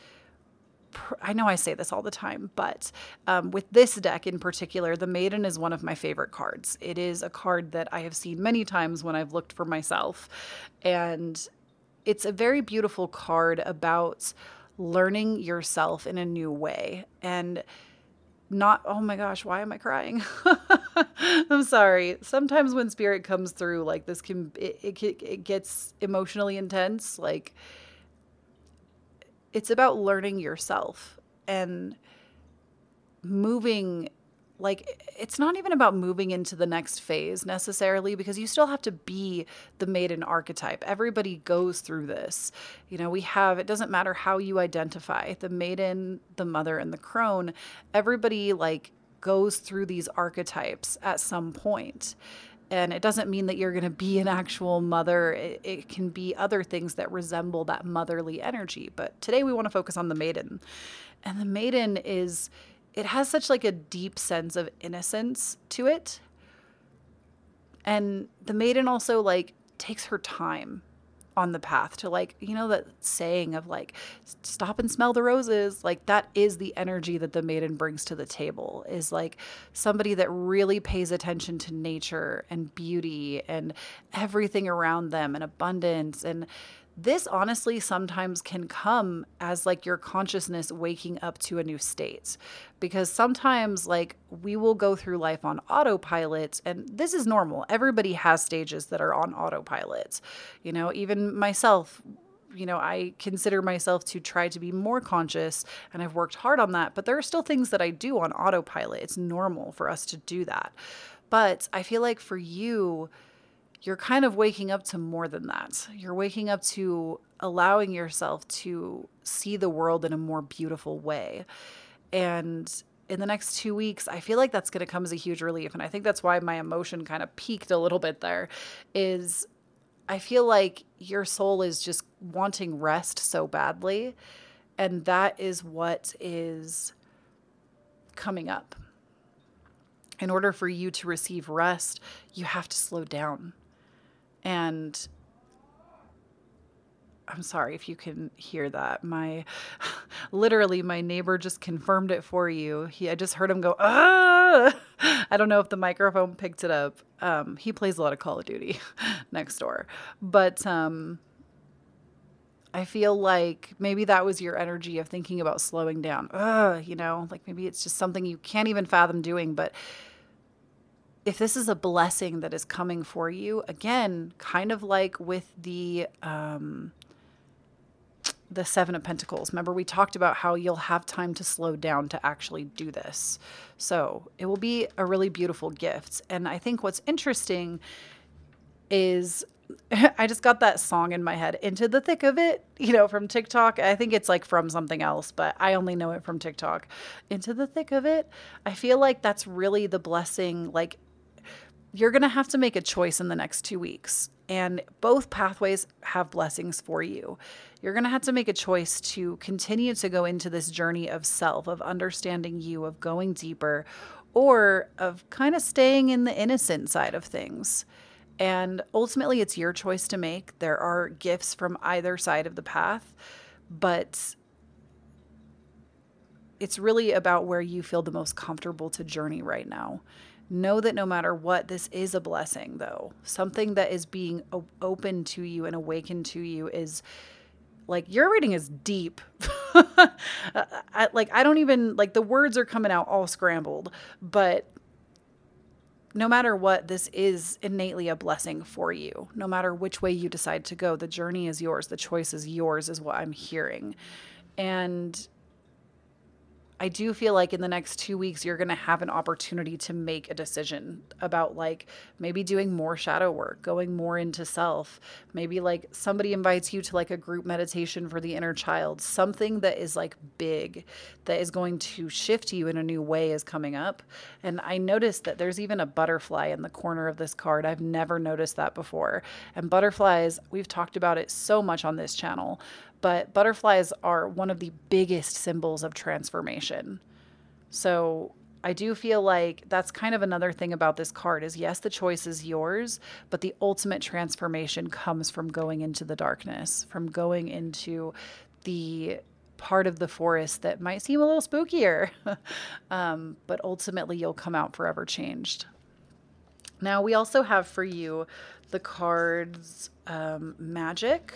I know I say this all the time, but um, with this deck in particular, the Maiden is one of my favorite cards. It is a card that I have seen many times when I've looked for myself. And it's a very beautiful card about learning yourself in a new way. And not oh my gosh why am i crying i'm sorry. Sometimes when spirit comes through like this can it, it, it gets emotionally intense like it's about learning yourself and moving like it's not even about moving into the next phase necessarily because you still have to be the maiden archetype. Everybody goes through this. You know we have it doesn't matter how you identify the maiden the mother and the crone everybody like goes through these archetypes at some point. And it doesn't mean that you're going to be an actual mother. It, it can be other things that resemble that motherly energy. But today we want to focus on the maiden. And the maiden is it has such like a deep sense of innocence to it. And the maiden also like takes her time on the path to like you know that saying of like stop and smell the roses like that is the energy that the maiden brings to the table is like somebody that really pays attention to nature and beauty and everything around them and abundance and this honestly sometimes can come as like your consciousness waking up to a new state because sometimes like we will go through life on autopilot and this is normal everybody has stages that are on autopilot you know even myself you know, I consider myself to try to be more conscious and I've worked hard on that, but there are still things that I do on autopilot. It's normal for us to do that. But I feel like for you, you're kind of waking up to more than that. You're waking up to allowing yourself to see the world in a more beautiful way. And in the next two weeks, I feel like that's going to come as a huge relief. And I think that's why my emotion kind of peaked a little bit there is I feel like your soul is just wanting rest so badly. And that is what is coming up. in order for you to receive rest, you have to slow down. And I'm sorry if you can hear that. My literally my neighbor just confirmed it for you. He I just heard him go, ah I don't know if the microphone picked it up. Um, he plays a lot of Call of Duty next door. But um I feel like maybe that was your energy of thinking about slowing down. Ugh, you know, like maybe it's just something you can't even fathom doing, but if this is a blessing that is coming for you, again, kind of like with the um, the Seven of Pentacles. Remember, we talked about how you'll have time to slow down to actually do this. So it will be a really beautiful gift. And I think what's interesting is I just got that song in my head, Into the Thick of It, you know, from TikTok. I think it's like from something else, but I only know it from TikTok. Into the Thick of It. I feel like that's really the blessing. Like you're going to have to make a choice in the next two weeks. And both pathways have blessings for you. You're going to have to make a choice to continue to go into this journey of self, of understanding you, of going deeper, or of kind of staying in the innocent side of things. And ultimately, it's your choice to make. There are gifts from either side of the path, but it's really about where you feel the most comfortable to journey right now. Know that no matter what, this is a blessing, though. Something that is being open to you and awakened to you is like your reading is deep. I, like, I don't even, like, the words are coming out all scrambled, but no matter what, this is innately a blessing for you. No matter which way you decide to go, the journey is yours, the choice is yours, is what I'm hearing. And I do feel like in the next two weeks, you're going to have an opportunity to make a decision about like maybe doing more shadow work, going more into self. Maybe like somebody invites you to like a group meditation for the inner child. Something that is like big that is going to shift you in a new way is coming up. And I noticed that there's even a butterfly in the corner of this card. I've never noticed that before. And butterflies, we've talked about it so much on this channel but butterflies are one of the biggest symbols of transformation. So I do feel like that's kind of another thing about this card is yes, the choice is yours, but the ultimate transformation comes from going into the darkness, from going into the part of the forest that might seem a little spookier, um, but ultimately you'll come out forever changed. Now, we also have for you the cards um, Magic,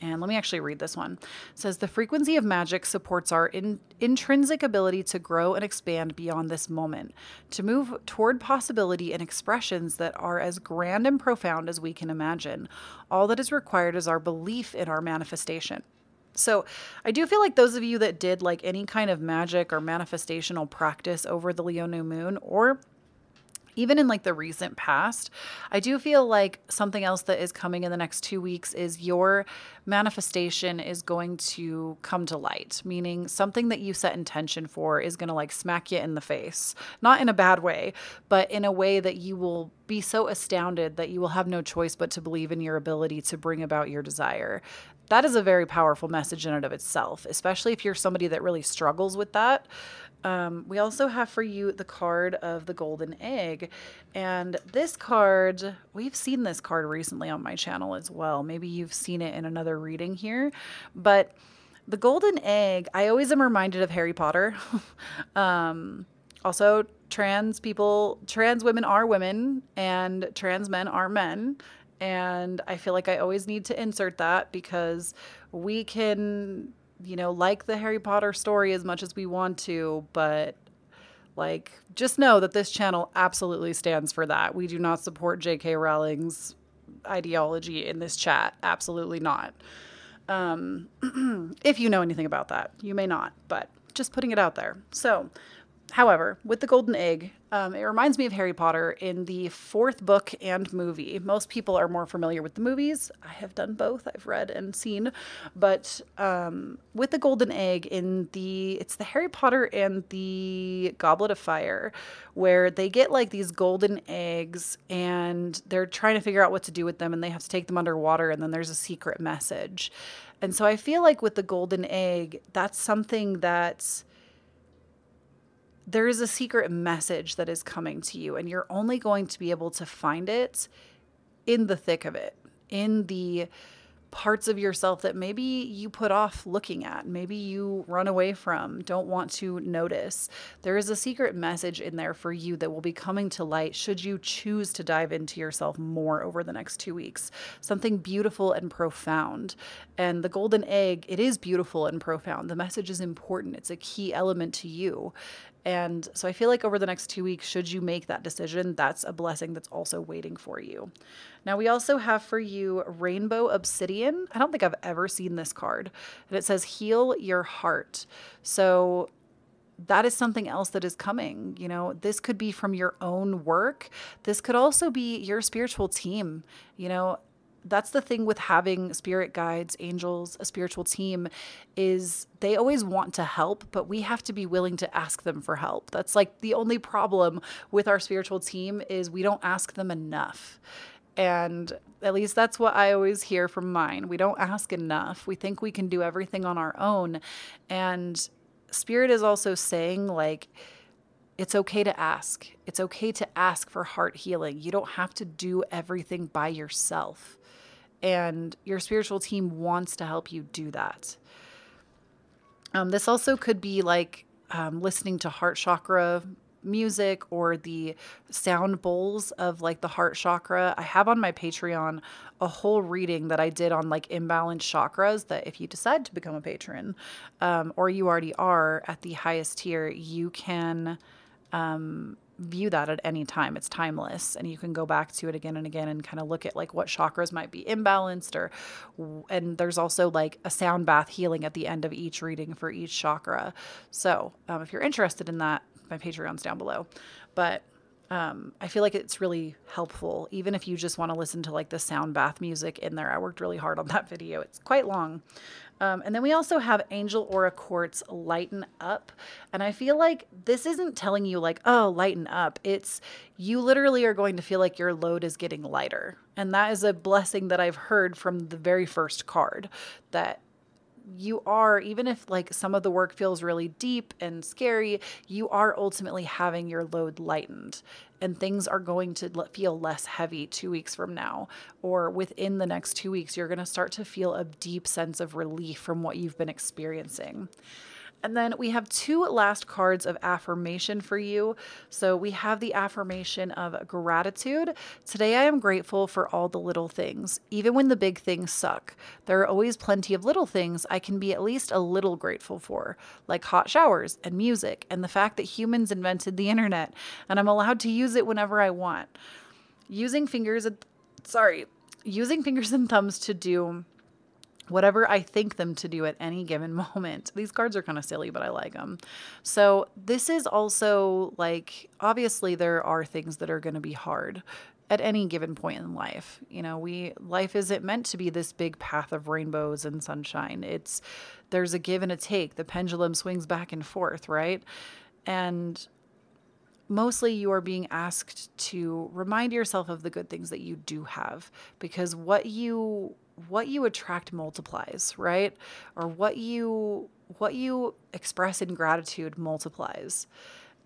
and let me actually read this one. It says the frequency of magic supports our in, intrinsic ability to grow and expand beyond this moment, to move toward possibility and expressions that are as grand and profound as we can imagine. All that is required is our belief in our manifestation. So, I do feel like those of you that did like any kind of magic or manifestational practice over the Leo new moon or even in like the recent past, I do feel like something else that is coming in the next two weeks is your manifestation is going to come to light, meaning something that you set intention for is going to like smack you in the face. Not in a bad way, but in a way that you will be so astounded that you will have no choice but to believe in your ability to bring about your desire. That is a very powerful message in and of itself, especially if you're somebody that really struggles with that. Um, we also have for you the card of the golden egg. And this card, we've seen this card recently on my channel as well. Maybe you've seen it in another reading here. But the golden egg, I always am reminded of Harry Potter. um, also, trans people, trans women are women, and trans men are men. And I feel like I always need to insert that because we can you know, like the Harry Potter story as much as we want to, but like just know that this channel absolutely stands for that. We do not support J.K. Rowling's ideology in this chat. Absolutely not. Um, if you know anything about that, you may not, but just putting it out there. So, However, with the golden egg, um, it reminds me of Harry Potter in the fourth book and movie. Most people are more familiar with the movies. I have done both. I've read and seen, but um, with the golden egg in the it's the Harry Potter and the Goblet of Fire, where they get like these golden eggs and they're trying to figure out what to do with them, and they have to take them underwater, and then there's a secret message. And so I feel like with the golden egg, that's something that's there is a secret message that is coming to you, and you're only going to be able to find it in the thick of it, in the parts of yourself that maybe you put off looking at, maybe you run away from, don't want to notice. There is a secret message in there for you that will be coming to light should you choose to dive into yourself more over the next two weeks. Something beautiful and profound. And the golden egg, it is beautiful and profound. The message is important, it's a key element to you. And so I feel like over the next two weeks, should you make that decision, that's a blessing that's also waiting for you. Now, we also have for you Rainbow Obsidian. I don't think I've ever seen this card. And it says, Heal Your Heart. So that is something else that is coming. You know, this could be from your own work. This could also be your spiritual team. You know, that's the thing with having spirit guides, angels, a spiritual team is they always want to help, but we have to be willing to ask them for help. That's like the only problem with our spiritual team is we don't ask them enough. And at least that's what I always hear from mine. We don't ask enough. We think we can do everything on our own. And spirit is also saying like it's okay to ask. It's okay to ask for heart healing. You don't have to do everything by yourself and your spiritual team wants to help you do that. Um, this also could be like um, listening to heart chakra music or the sound bowls of like the heart chakra. I have on my Patreon a whole reading that I did on like imbalanced chakras. That if you decide to become a patron, um, or you already are at the highest tier, you can um, view that at any time. It's timeless and you can go back to it again and again and kind of look at like what chakras might be imbalanced or and there's also like a sound bath healing at the end of each reading for each chakra. So, um, if you're interested in that, my Patreon's down below. But um, I feel like it's really helpful, even if you just want to listen to like the sound bath music in there. I worked really hard on that video. It's quite long. Um, and then we also have Angel Aura Quartz Lighten Up. And I feel like this isn't telling you, like, oh, lighten up. It's you literally are going to feel like your load is getting lighter. And that is a blessing that I've heard from the very first card that you are, even if like some of the work feels really deep and scary, you are ultimately having your load lightened and things are going to feel less heavy two weeks from now. Or within the next two weeks, you're going to start to feel a deep sense of relief from what you've been experiencing. And then we have two last cards of affirmation for you. So we have the affirmation of gratitude. Today I am grateful for all the little things, even when the big things suck. There are always plenty of little things I can be at least a little grateful for, like hot showers and music and the fact that humans invented the internet and I'm allowed to use it whenever I want. Using fingers, sorry, using fingers and thumbs to do whatever I think them to do at any given moment. These cards are kind of silly, but I like them. So, this is also like obviously there are things that are going to be hard at any given point in life. You know, we life isn't meant to be this big path of rainbows and sunshine. It's there's a give and a take. The pendulum swings back and forth, right? And mostly you are being asked to remind yourself of the good things that you do have because what you what you attract multiplies, right? Or what you what you express in gratitude multiplies.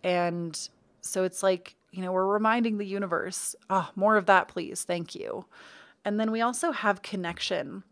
And so it's like, you know, we're reminding the universe, oh, more of that, please. Thank you. And then we also have connection.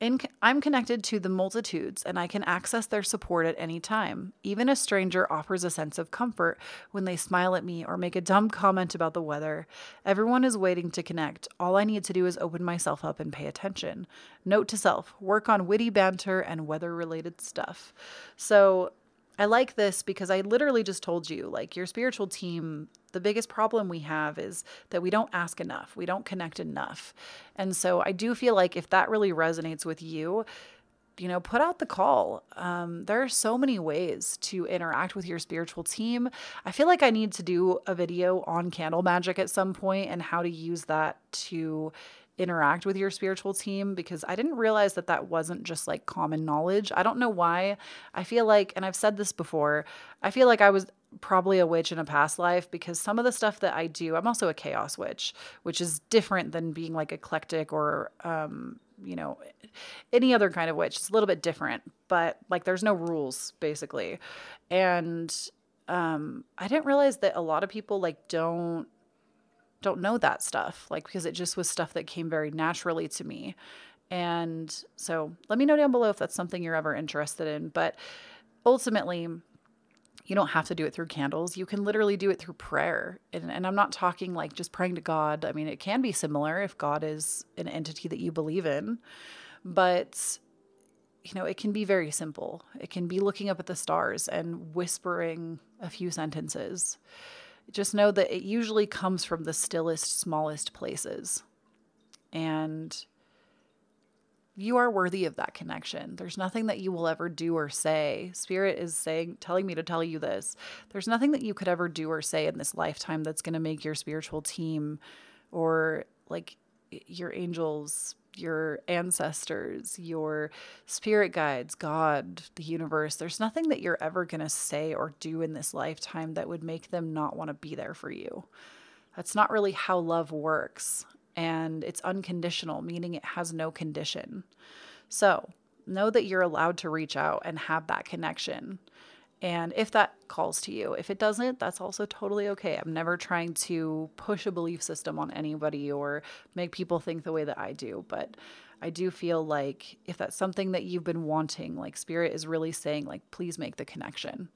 In, I'm connected to the multitudes and I can access their support at any time. Even a stranger offers a sense of comfort when they smile at me or make a dumb comment about the weather. Everyone is waiting to connect. All I need to do is open myself up and pay attention. Note to self work on witty banter and weather related stuff. So I like this because I literally just told you like your spiritual team the biggest problem we have is that we don't ask enough, we don't connect enough. And so I do feel like if that really resonates with you, you know, put out the call. Um, there are so many ways to interact with your spiritual team. I feel like I need to do a video on candle magic at some point and how to use that to interact with your spiritual team because I didn't realize that that wasn't just like common knowledge. I don't know why. I feel like, and I've said this before, I feel like I was probably a witch in a past life because some of the stuff that I do, I'm also a chaos witch, which is different than being like eclectic or, um, you know, any other kind of witch. It's a little bit different, but like there's no rules basically. And um, I didn't realize that a lot of people like don't don't know that stuff, like because it just was stuff that came very naturally to me. And so let me know down below if that's something you're ever interested in. But ultimately, you don't have to do it through candles. You can literally do it through prayer. And, and, I'm not talking like just praying to God. I mean, it can be similar if God is an entity that you believe in. But, you know, it can be very simple. It can be looking up at the stars and whispering a few sentences. Just know that it usually comes from the stillest, smallest places. And you are worthy of that connection. There's nothing that you will ever do or say. Spirit is saying, telling me to tell you this. There's nothing that you could ever do or say in this lifetime that's going to make your spiritual team or like your angels, your ancestors, your spirit guides, God, the universe. There's nothing that you're ever going to say or do in this lifetime that would make them not want to be there for you. That's not really how love works and it's unconditional, meaning it has no condition. So know that you're allowed to reach out and have that connection. And if that calls to you, if it doesn't, that's also totally okay. I'm never trying to push a belief system on anybody or make people think the way that I do, but I do feel like if that's something that you've been wanting, like Spirit is really saying, like, please make the connection.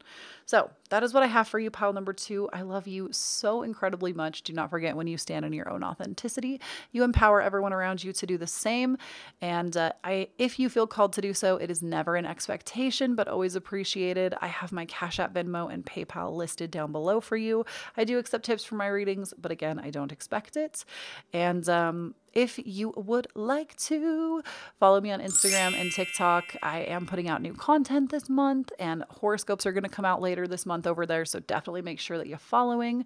So that is what I have for you, pile number two. I love you so incredibly much. Do not forget when you stand in your own authenticity, you empower everyone around you to do the same. And uh, I, if you feel called to do so, it is never an expectation, but always appreciated. I have my Cash App, Venmo, and PayPal listed down below for you. I do accept tips for my readings, but again, I don't expect it. And um, if you would like to follow me on Instagram and TikTok. I am putting out new content this month, and horoscopes are going to come out later this month over there. So definitely make sure that you're following.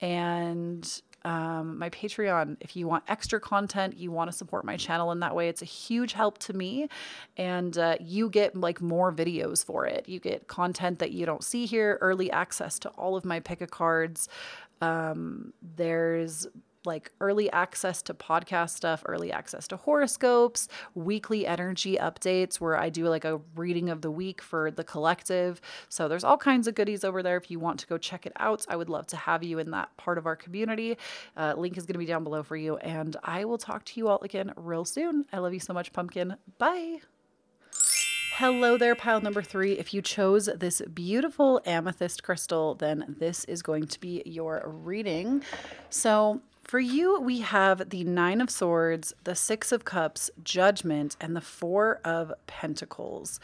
And um, my Patreon. If you want extra content, you want to support my channel in that way, it's a huge help to me. And uh, you get like more videos for it. You get content that you don't see here, early access to all of my pick a cards. Um, there's like early access to podcast stuff, early access to horoscopes, weekly energy updates where I do like a reading of the week for the collective. So there's all kinds of goodies over there. If you want to go check it out, I would love to have you in that part of our community. Uh, link is going to be down below for you. And I will talk to you all again real soon. I love you so much, Pumpkin. Bye. Hello there, pile number three. If you chose this beautiful amethyst crystal, then this is going to be your reading. So for you, we have the Nine of Swords, the Six of Cups, Judgment, and the Four of Pentacles.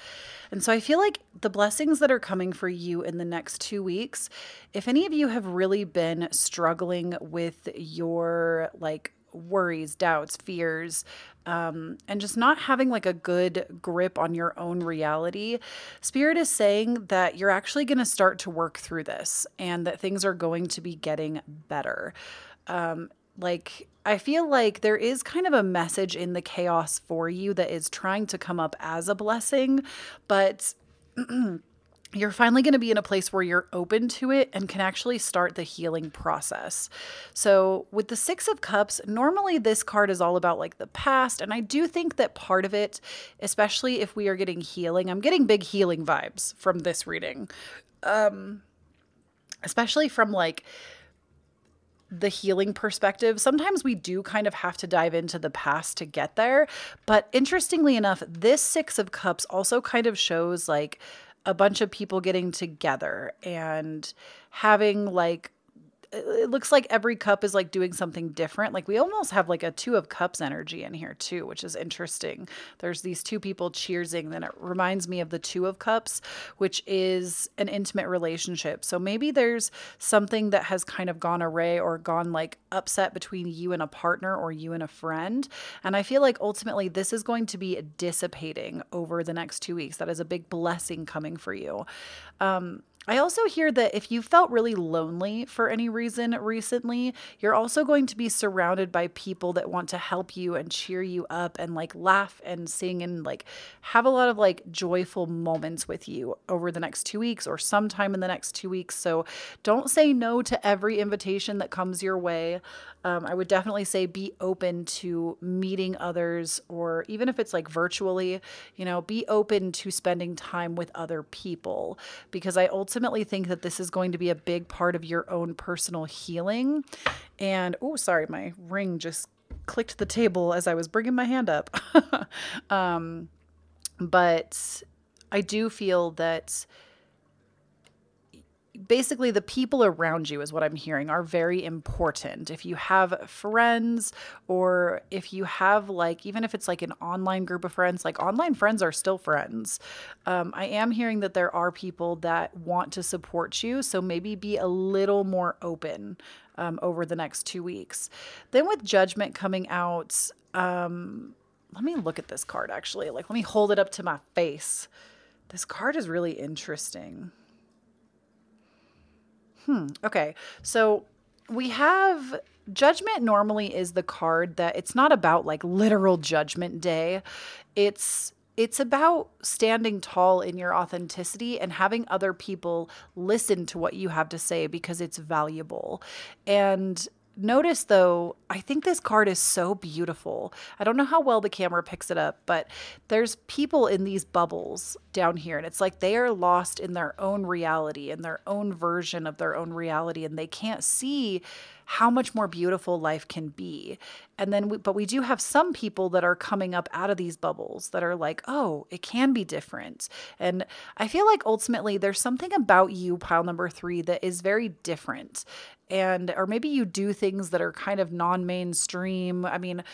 And so I feel like the blessings that are coming for you in the next two weeks, if any of you have really been struggling with your like worries, doubts, fears, um, and just not having like a good grip on your own reality, Spirit is saying that you're actually going to start to work through this and that things are going to be getting better um, like I feel like there is kind of a message in the chaos for you that is trying to come up as a blessing, but you're finally going to be in a place where you're open to it and can actually start the healing process. So, with the 6 of cups, normally this card is all about like the past, and I do think that part of it, especially if we are getting healing, I'm getting big healing vibes from this reading. Um especially from like the healing perspective, sometimes we do kind of have to dive into the past to get there. But interestingly enough, this Six of Cups also kind of shows like a bunch of people getting together and having like it looks like every cup is like doing something different. Like we almost have like a two of cups energy in here too, which is interesting. There's these two people cheersing. Then it reminds me of the two of cups, which is an intimate relationship. So maybe there's something that has kind of gone array or gone like upset between you and a partner or you and a friend. And I feel like ultimately this is going to be dissipating over the next two weeks. That is a big blessing coming for you. Um, I also hear that if you felt really lonely for any reason recently, you're also going to be surrounded by people that want to help you and cheer you up and like laugh and sing and like have a lot of like joyful moments with you over the next two weeks or sometime in the next two weeks. So don't say no to every invitation that comes your way. Um, I would definitely say be open to meeting others, or even if it's like virtually, you know, be open to spending time with other people because I ultimately ultimately think that this is going to be a big part of your own personal healing. And oh, sorry, my ring just clicked the table as I was bringing my hand up. um, but I do feel that basically the people around you is what i'm hearing are very important. If you have friends or if you have like even if it's like an online group of friends like online friends are still friends. Um, i am hearing that there are people that want to support you so maybe be a little more open um, over the next two weeks. Then with judgment coming out um, let me look at this card actually. Like let me hold it up to my face. This card is really interesting Hmm. Okay. So we have judgment normally is the card that it's not about like literal judgment day. It's it's about standing tall in your authenticity and having other people listen to what you have to say because it's valuable. And Notice though, I think this card is so beautiful. I don't know how well the camera picks it up, but there's people in these bubbles down here, and it's like they are lost in their own reality, in their own version of their own reality, and they can't see how much more beautiful life can be. And then, we, but we do have some people that are coming up out of these bubbles that are like, oh, it can be different. And I feel like ultimately there's something about you, pile number three, that is very different. And, or maybe you do things that are kind of non mainstream. I mean,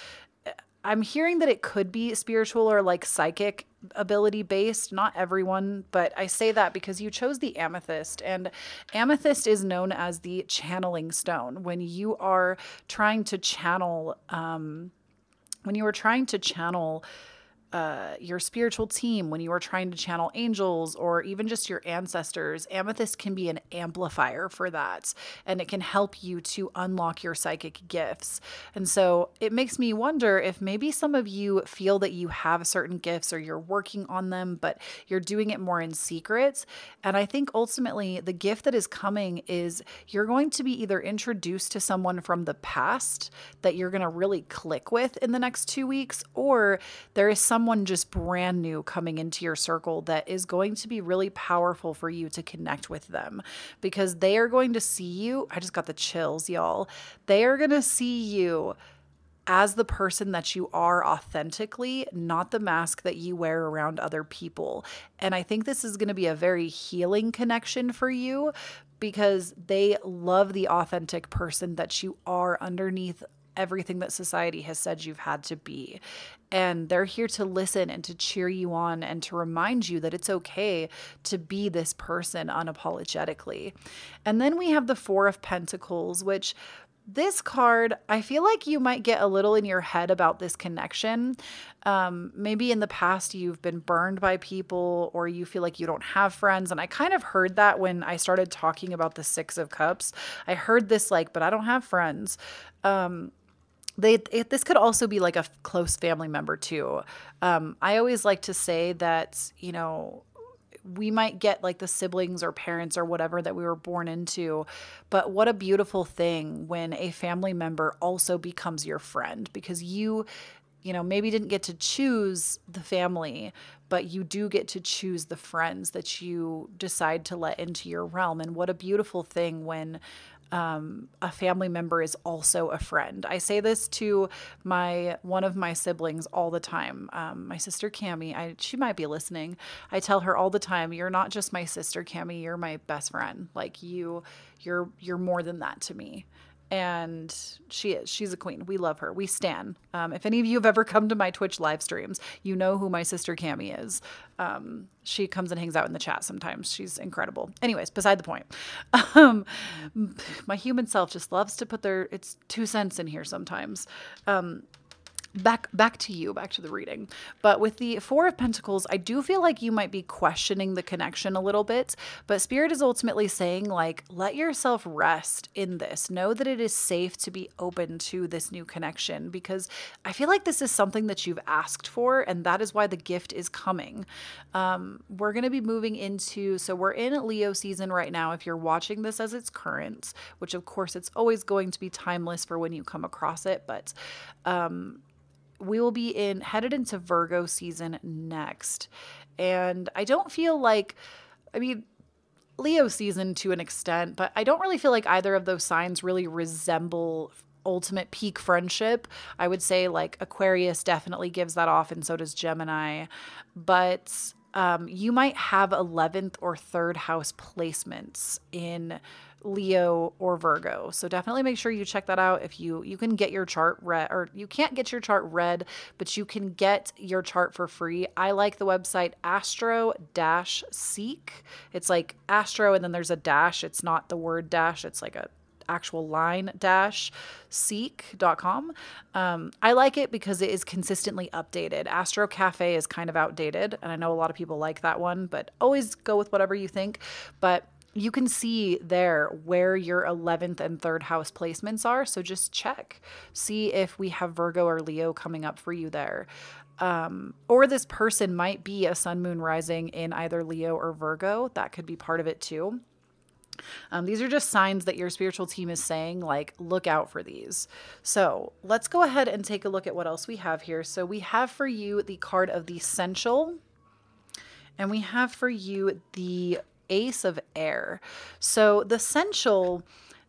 I'm hearing that it could be spiritual or like psychic ability based. Not everyone, but I say that because you chose the amethyst, and amethyst is known as the channeling stone. When you are trying to channel, um, when you are trying to channel uh, your spiritual team, when you are trying to channel angels or even just your ancestors, amethyst can be an amplifier for that. And it can help you to unlock your psychic gifts. And so it makes me wonder if maybe some of you feel that you have certain gifts or you're working on them, but you're doing it more in secret. And I think ultimately the gift that is coming is you're going to be either introduced to someone from the past that you're going to really click with in the next two weeks, or there is some someone just brand new coming into your circle that is going to be really powerful for you to connect with them because they are going to see you. I just got the chills, y'all. They are going to see you as the person that you are authentically, not the mask that you wear around other people. And I think this is going to be a very healing connection for you because they love the authentic person that you are underneath everything that society has said you've had to be. And they're here to listen and to cheer you on and to remind you that it's okay to be this person unapologetically. And then we have the Four of Pentacles, which this card, I feel like you might get a little in your head about this connection. Um, maybe in the past you've been burned by people or you feel like you don't have friends. And I kind of heard that when I started talking about the Six of Cups. I heard this like, but I don't have friends. Um, they it, this could also be like a close family member too. Um, I always like to say that you know we might get like the siblings or parents or whatever that we were born into, but what a beautiful thing when a family member also becomes your friend because you you know, maybe didn't get to choose the family, but you do get to choose the friends that you decide to let into your realm. And what a beautiful thing when um, a family member is also a friend. I say this to my one of my siblings all the time. Um, my sister Cami, I she might be listening. I tell her all the time, "You're not just my sister, Cami. You're my best friend. Like you, you're you're more than that to me." And she is. She's a queen. We love her. We stan. Um, if any of you have ever come to my Twitch live streams, you know who my sister Cami is. Um, she comes and hangs out in the chat sometimes. She's incredible. Anyways, beside the point. Um, my human self just loves to put their its two cents in here sometimes. Back back to you back to the reading. But with the four of pentacles i do feel like you might be questioning the connection a little bit but spirit is ultimately saying like let yourself rest in this. Know that it is safe to be open to this new connection because i feel like this is something that you've asked for and that is why the gift is coming. Um, we're going to be moving into so we're in leo season right now if you're watching this as it's current which of course it's always going to be timeless for when you come across it but um, we will be in headed into Virgo season next. And I don't feel like I mean Leo season to an extent, but I don't really feel like either of those signs really resemble ultimate peak friendship. I would say like Aquarius definitely gives that off, and so does Gemini. But um, you might have 11th or third house placements in Leo or Virgo. So definitely make sure you check that out if you you can get your chart read or you can't get your chart read, but you can get your chart for free. I like the website astro-seek. It's like astro and then there's a dash. It's not the word dash, it's like a actual line dash seek.com. Um, I like it because it is consistently updated. Astro Cafe is kind of outdated, and I know a lot of people like that one, but always go with whatever you think. But you can see there where your 11th and third house placements are. So just check, see if we have Virgo or Leo coming up for you there. Um, or this person might be a sun, moon, rising in either Leo or Virgo. That could be part of it too. Um, these are just signs that your spiritual team is saying, like, look out for these. So let's go ahead and take a look at what else we have here. So we have for you the card of the Essential, and we have for you the Ace of Air. So the Essential.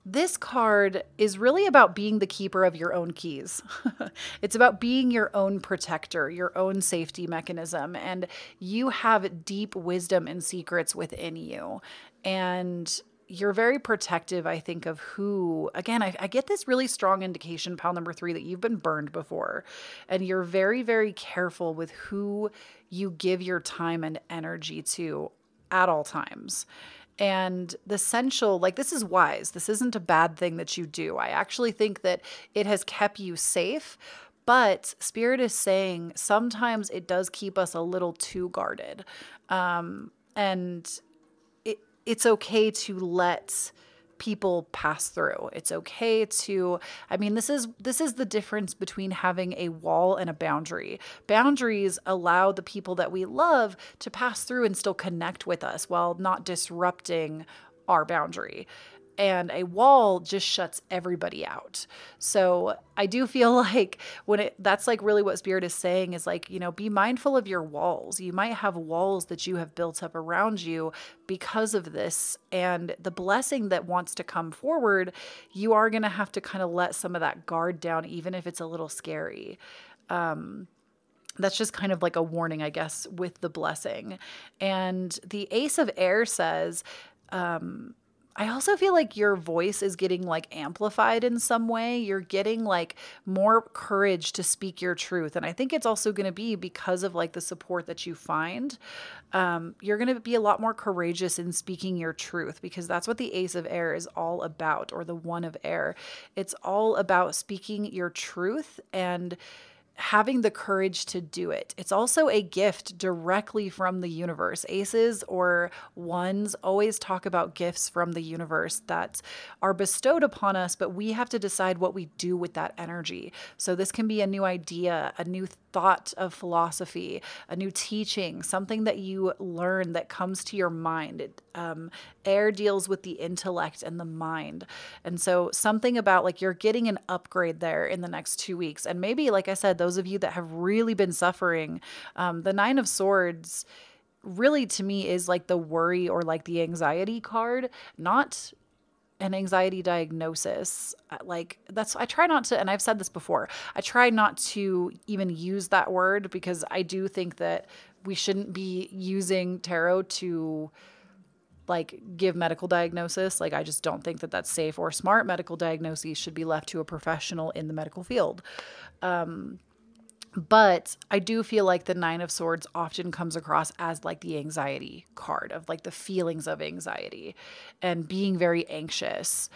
This card is really about being the keeper of your own keys. it's about being your own protector, your own safety mechanism, and you have deep wisdom and secrets within you. And you're very protective, I think, of who, again, I, I, get this really strong indication, pile number three, that you've been burned before. And you're very, very careful with who you give your time and energy to at all times. And the essential, like, this is wise. This isn't a bad thing that you do. I actually think that it has kept you safe. But Spirit is saying sometimes it does keep us a little too guarded. Um, and it's okay to let people pass through. It's okay to I mean this is this is the difference between having a wall and a boundary. Boundaries allow the people that we love to pass through and still connect with us while not disrupting our boundary and a wall just shuts everybody out. So I do feel like when it that's like really what spirit is saying is like, you know, be mindful of your walls. You might have walls that you have built up around you because of this and the blessing that wants to come forward, you are going to have to kind of let some of that guard down even if it's a little scary. Um that's just kind of like a warning, I guess, with the blessing. And the Ace of Air says, um, I also feel like your voice is getting like amplified in some way. You're getting like more courage to speak your truth. And I think it's also going to be because of like the support that you find. Um, you're going to be a lot more courageous in speaking your truth because that's what the Ace of Air is all about, or the One of Air. It's all about speaking your truth and having the courage to do it. It's also a gift directly from the universe. Aces or ones always talk about gifts from the universe that are bestowed upon us, but we have to decide what we do with that energy. So, this can be a new idea, a new thought of philosophy, a new teaching, something that you learn that comes to your mind. It, um, air deals with the intellect and the mind. And so, something about like you're getting an upgrade there in the next two weeks. And maybe, like I said, those of you that have really been suffering, um, the Nine of Swords really to me is like the worry or like the anxiety card, not an anxiety diagnosis. Like that's I try not to and I've said this before. I try not to even use that word because I do think that we shouldn't be using tarot to like give medical diagnosis. Like I just don't think that that's safe or smart. Medical diagnoses should be left to a professional in the medical field. Um, but I do feel like the Nine of Swords often comes across as like the anxiety card of like the feelings of anxiety and being very anxious.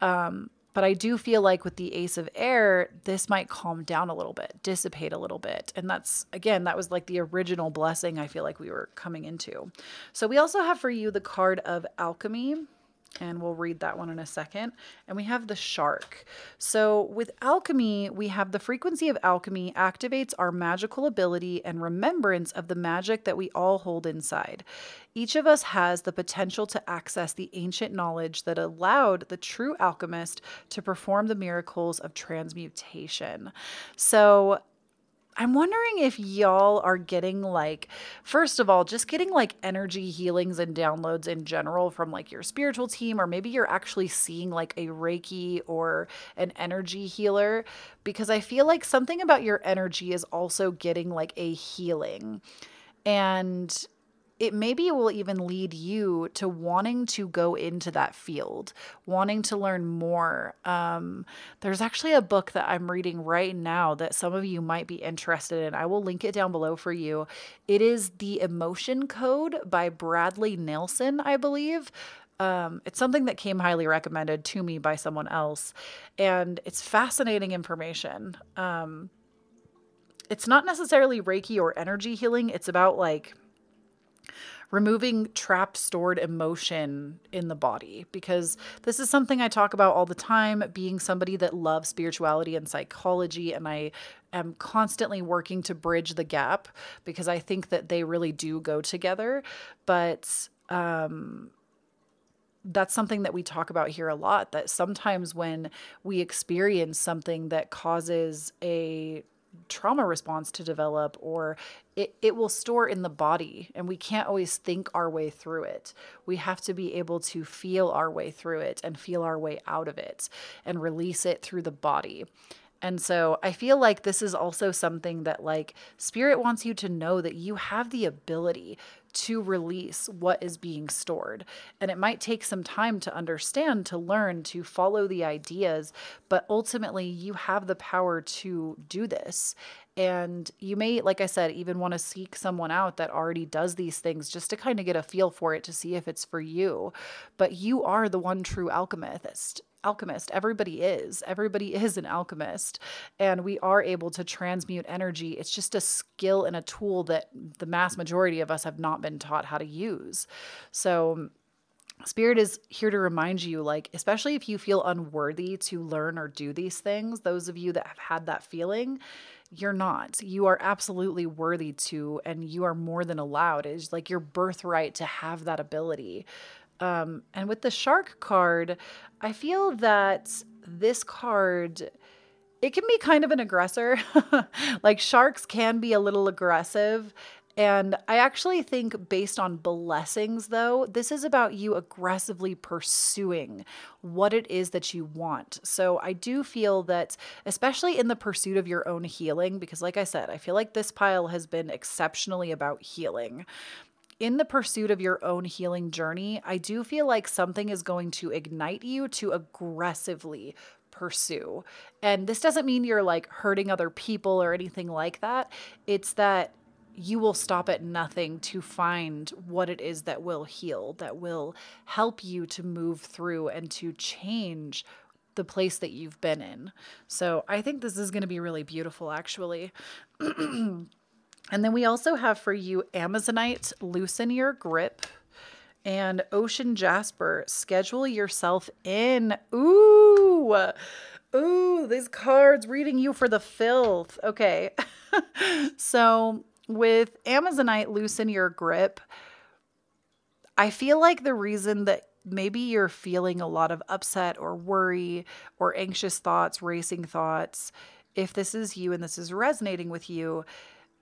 Um, but I do feel like with the Ace of Air, this might calm down a little bit, dissipate a little bit. And that's, again, that was like the original blessing I feel like we were coming into. So we also have for you the card of Alchemy and we'll read that one in a second. And we have the shark. So with alchemy, we have the frequency of alchemy activates our magical ability and remembrance of the magic that we all hold inside. Each of us has the potential to access the ancient knowledge that allowed the true alchemist to perform the miracles of transmutation. So I'm wondering if y'all are getting like, first of all, just getting like energy healings and downloads in general from like your spiritual team, or maybe you're actually seeing like a Reiki or an energy healer, because I feel like something about your energy is also getting like a healing. And it maybe will even lead you to wanting to go into that field, wanting to learn more. Um, there's actually a book that I'm reading right now that some of you might be interested in. I will link it down below for you. It is The Emotion Code by Bradley Nelson, I believe. Um, it's something that came highly recommended to me by someone else, and it's fascinating information. Um, it's not necessarily Reiki or energy healing, it's about like removing trapped stored emotion in the body because this is something I talk about all the time being somebody that loves spirituality and psychology and I am constantly working to bridge the gap because I think that they really do go together. But um that's something that we talk about here a lot that sometimes when we experience something that causes a trauma response to develop or it, it will store in the body and we can't always think our way through it. We have to be able to feel our way through it and feel our way out of it and release it through the body and so I feel like this is also something that like spirit wants you to know that you have the ability to release what is being stored. And it might take some time to understand, to learn, to follow the ideas, but ultimately you have the power to do this. And you may, like I said, even want to seek someone out that already does these things just to kind of get a feel for it to see if it's for you. But you are the one true alchemist alchemist. Everybody is. Everybody is an alchemist. And we are able to transmute energy. It's just a skill and a tool that the mass majority of us have not been taught how to use. So, Spirit is here to remind you, like, especially if you feel unworthy to learn or do these things, those of you that have had that feeling, you're not. You are absolutely worthy to, and you are more than allowed. It's like your birthright to have that ability. Um, and with the shark card, I feel that this card it can be kind of an aggressor. like sharks can be a little aggressive. And I actually think, based on blessings, though, this is about you aggressively pursuing what it is that you want. So I do feel that, especially in the pursuit of your own healing, because, like I said, I feel like this pile has been exceptionally about healing in the pursuit of your own healing journey, I do feel like something is going to ignite you to aggressively pursue. And this doesn't mean you're like hurting other people or anything like that. It's that you will stop at nothing to find what it is that will heal, that will help you to move through and to change the place that you've been in. So I think this is going to be really beautiful, actually. And then we also have for you Amazonite, Loosen Your Grip, and Ocean Jasper, Schedule Yourself In. Ooh, ooh, these cards reading you for the filth. Okay. so with Amazonite, Loosen Your Grip, I feel like the reason that maybe you're feeling a lot of upset or worry or anxious thoughts, racing thoughts, if this is you and this is resonating with you,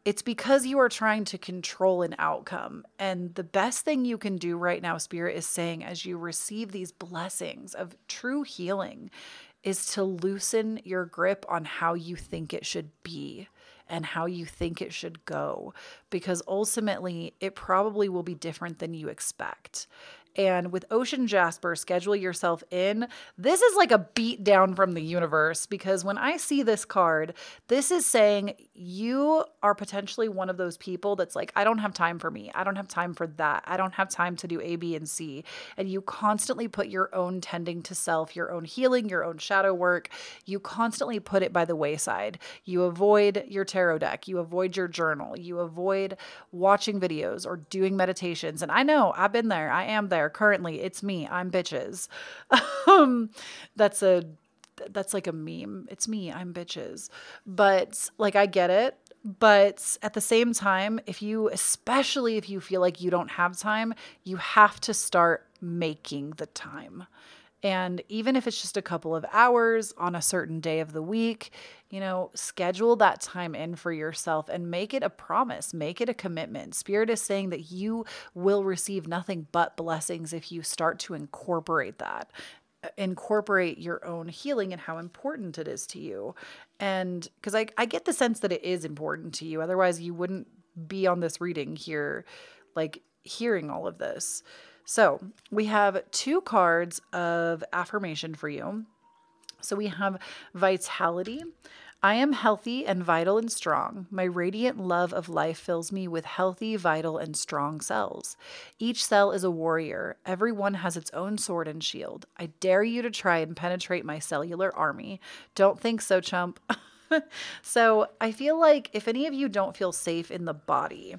it's because you are trying to control an outcome. And the best thing you can do right now, Spirit is saying, as you receive these blessings of true healing, is to loosen your grip on how you think it should be and how you think it should go. Because ultimately, it probably will be different than you expect. And with Ocean Jasper, schedule yourself in. This is like a beat down from the universe because when I see this card, this is saying you are potentially one of those people that's like, I don't have time for me. I don't have time for that. I don't have time to do A, B, and C. And you constantly put your own tending to self, your own healing, your own shadow work, you constantly put it by the wayside. You avoid your tarot deck, you avoid your journal, you avoid watching videos or doing meditations. And I know I've been there, I am there there currently. It's me. I'm bitches. um, that's a that's like a meme. It's me. I'm bitches. But like I get it. But at the same time, if you, especially if you feel like you don't have time, you have to start making the time. And even if it's just a couple of hours on a certain day of the week, you know, schedule that time in for yourself and make it a promise, make it a commitment. Spirit is saying that you will receive nothing but blessings if you start to incorporate that uh, incorporate your own healing and how important it is to you. And because I, I get the sense that it is important to you. Otherwise, you wouldn't be on this reading here, like hearing all of this. So we have two cards of affirmation for you. So we have vitality. I am healthy and vital and strong. My radiant love of life fills me with healthy, vital, and strong cells. Each cell is a warrior. Every one has its own sword and shield. I dare you to try and penetrate my cellular army. Don't think so, chump. so I feel like if any of you don't feel safe in the body,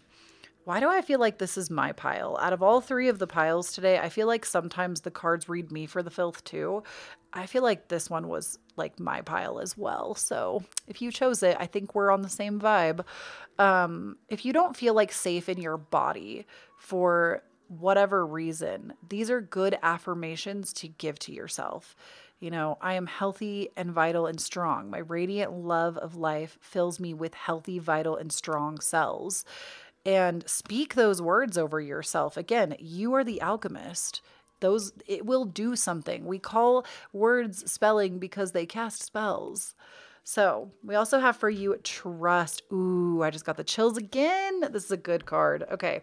why do I feel like this is my pile? Out of all three of the piles today, I feel like sometimes the cards read me for the filth too. I feel like this one was like my pile as well. So if you chose it, I think we're on the same vibe. Um, if you don't feel like safe in your body for whatever reason, these are good affirmations to give to yourself. You know, I am healthy and vital and strong. My radiant love of life fills me with healthy, vital, and strong cells and speak those words over yourself. Again, you are the alchemist. Those it will do something. We call words spelling because they cast spells. So we also have for you trust. Ooh, I just got the chills again. This is a good card. Okay.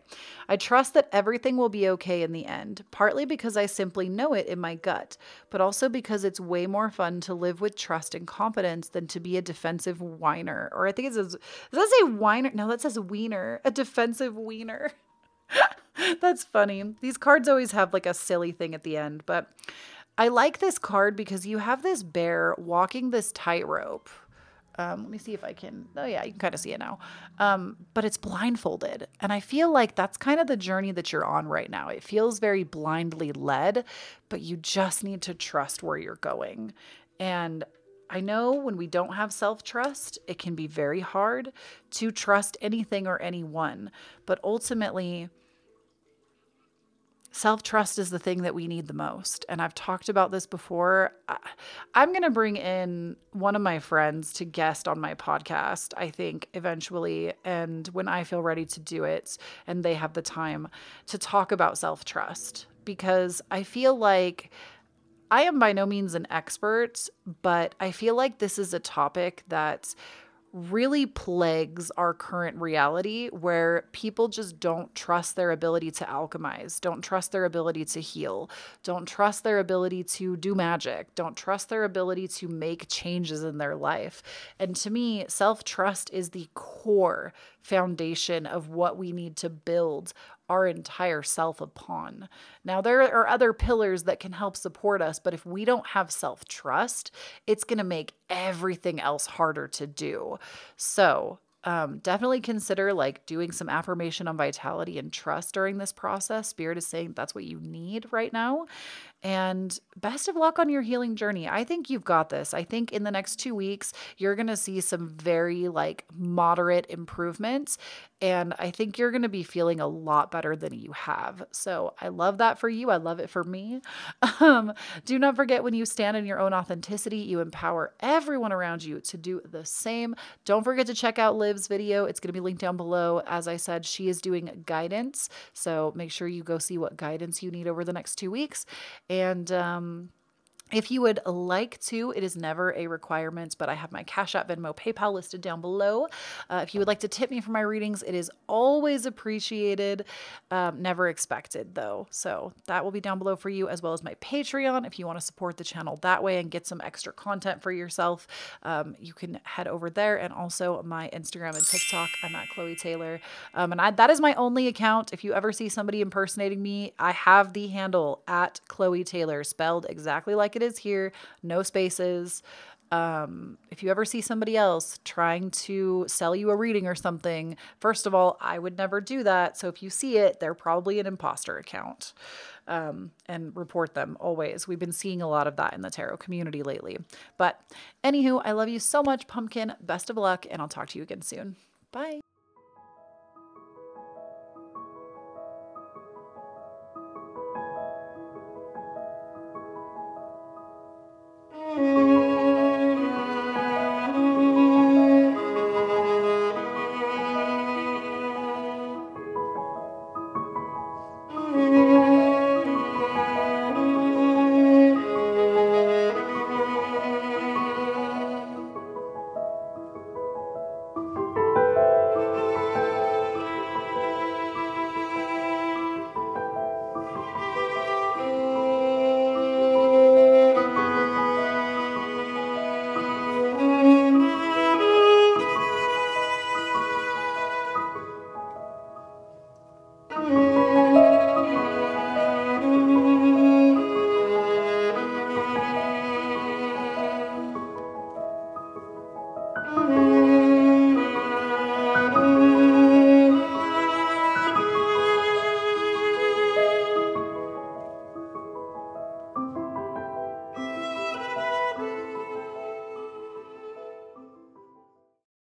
I trust that everything will be okay in the end, partly because I simply know it in my gut, but also because it's way more fun to live with trust and confidence than to be a defensive whiner. Or I think it says, does that say whiner? No, that says wiener, a defensive wiener. That's funny. These cards always have like a silly thing at the end, but I like this card because you have this bear walking this tightrope. Um, let me see if I can. Oh, yeah, you can kind of see it now. Um, but it's blindfolded. And I feel like that's kind of the journey that you're on right now. It feels very blindly led, but you just need to trust where you're going. And I know when we don't have self trust, it can be very hard to trust anything or anyone. But ultimately, Self trust is the thing that we need the most. And I've talked about this before. I'm going to bring in one of my friends to guest on my podcast, I think, eventually. And when I feel ready to do it and they have the time to talk about self trust, because I feel like. I am by no means an expert, but I feel like this is a topic that really plagues our current reality where people just don't trust their ability to alchemize, don't trust their ability to heal, don't trust their ability to do magic, don't trust their ability to make changes in their life. And to me, self trust is the core foundation of what we need to build our entire self upon. Now, there are other pillars that can help support us, but if we don't have self trust, it's going to make everything else harder to do. So, um, definitely consider like doing some affirmation on vitality and trust during this process. Spirit is saying that's what you need right now. And best of luck on your healing journey. I think you've got this. I think in the next two weeks, you're going to see some very like moderate improvements. And I think you're going to be feeling a lot better than you have. So I love that for you. I love it for me. Um, do not forget when you stand in your own authenticity, you empower everyone around you to do the same. Don't forget to check out Liv's video. It's going to be linked down below. As I said, she is doing guidance. So make sure you go see what guidance you need over the next two weeks. Um, if you would like to, it is never a requirement, but I have my Cash App, Venmo, PayPal listed down below. Uh, if you would like to tip me for my readings, it is always appreciated. Um, never expected, though. So that will be down below for you, as well as my Patreon. If you want to support the channel that way and get some extra content for yourself, um, you can head over there. And also my Instagram and TikTok. I'm at Kloee Taylor. Um, and I, that is my only account. If you ever see somebody impersonating me, I have the handle at Kloee Taylor, spelled exactly like it is here, no spaces. Um, if you ever see somebody else trying to sell you a reading or something, first of all, I would never do that. So if you see it, they're probably an imposter account. Um, and report them always. We've been seeing a lot of that in the tarot community lately. But anywho, I love you so much, Pumpkin. Best of luck, and I'll talk to you again soon. Bye.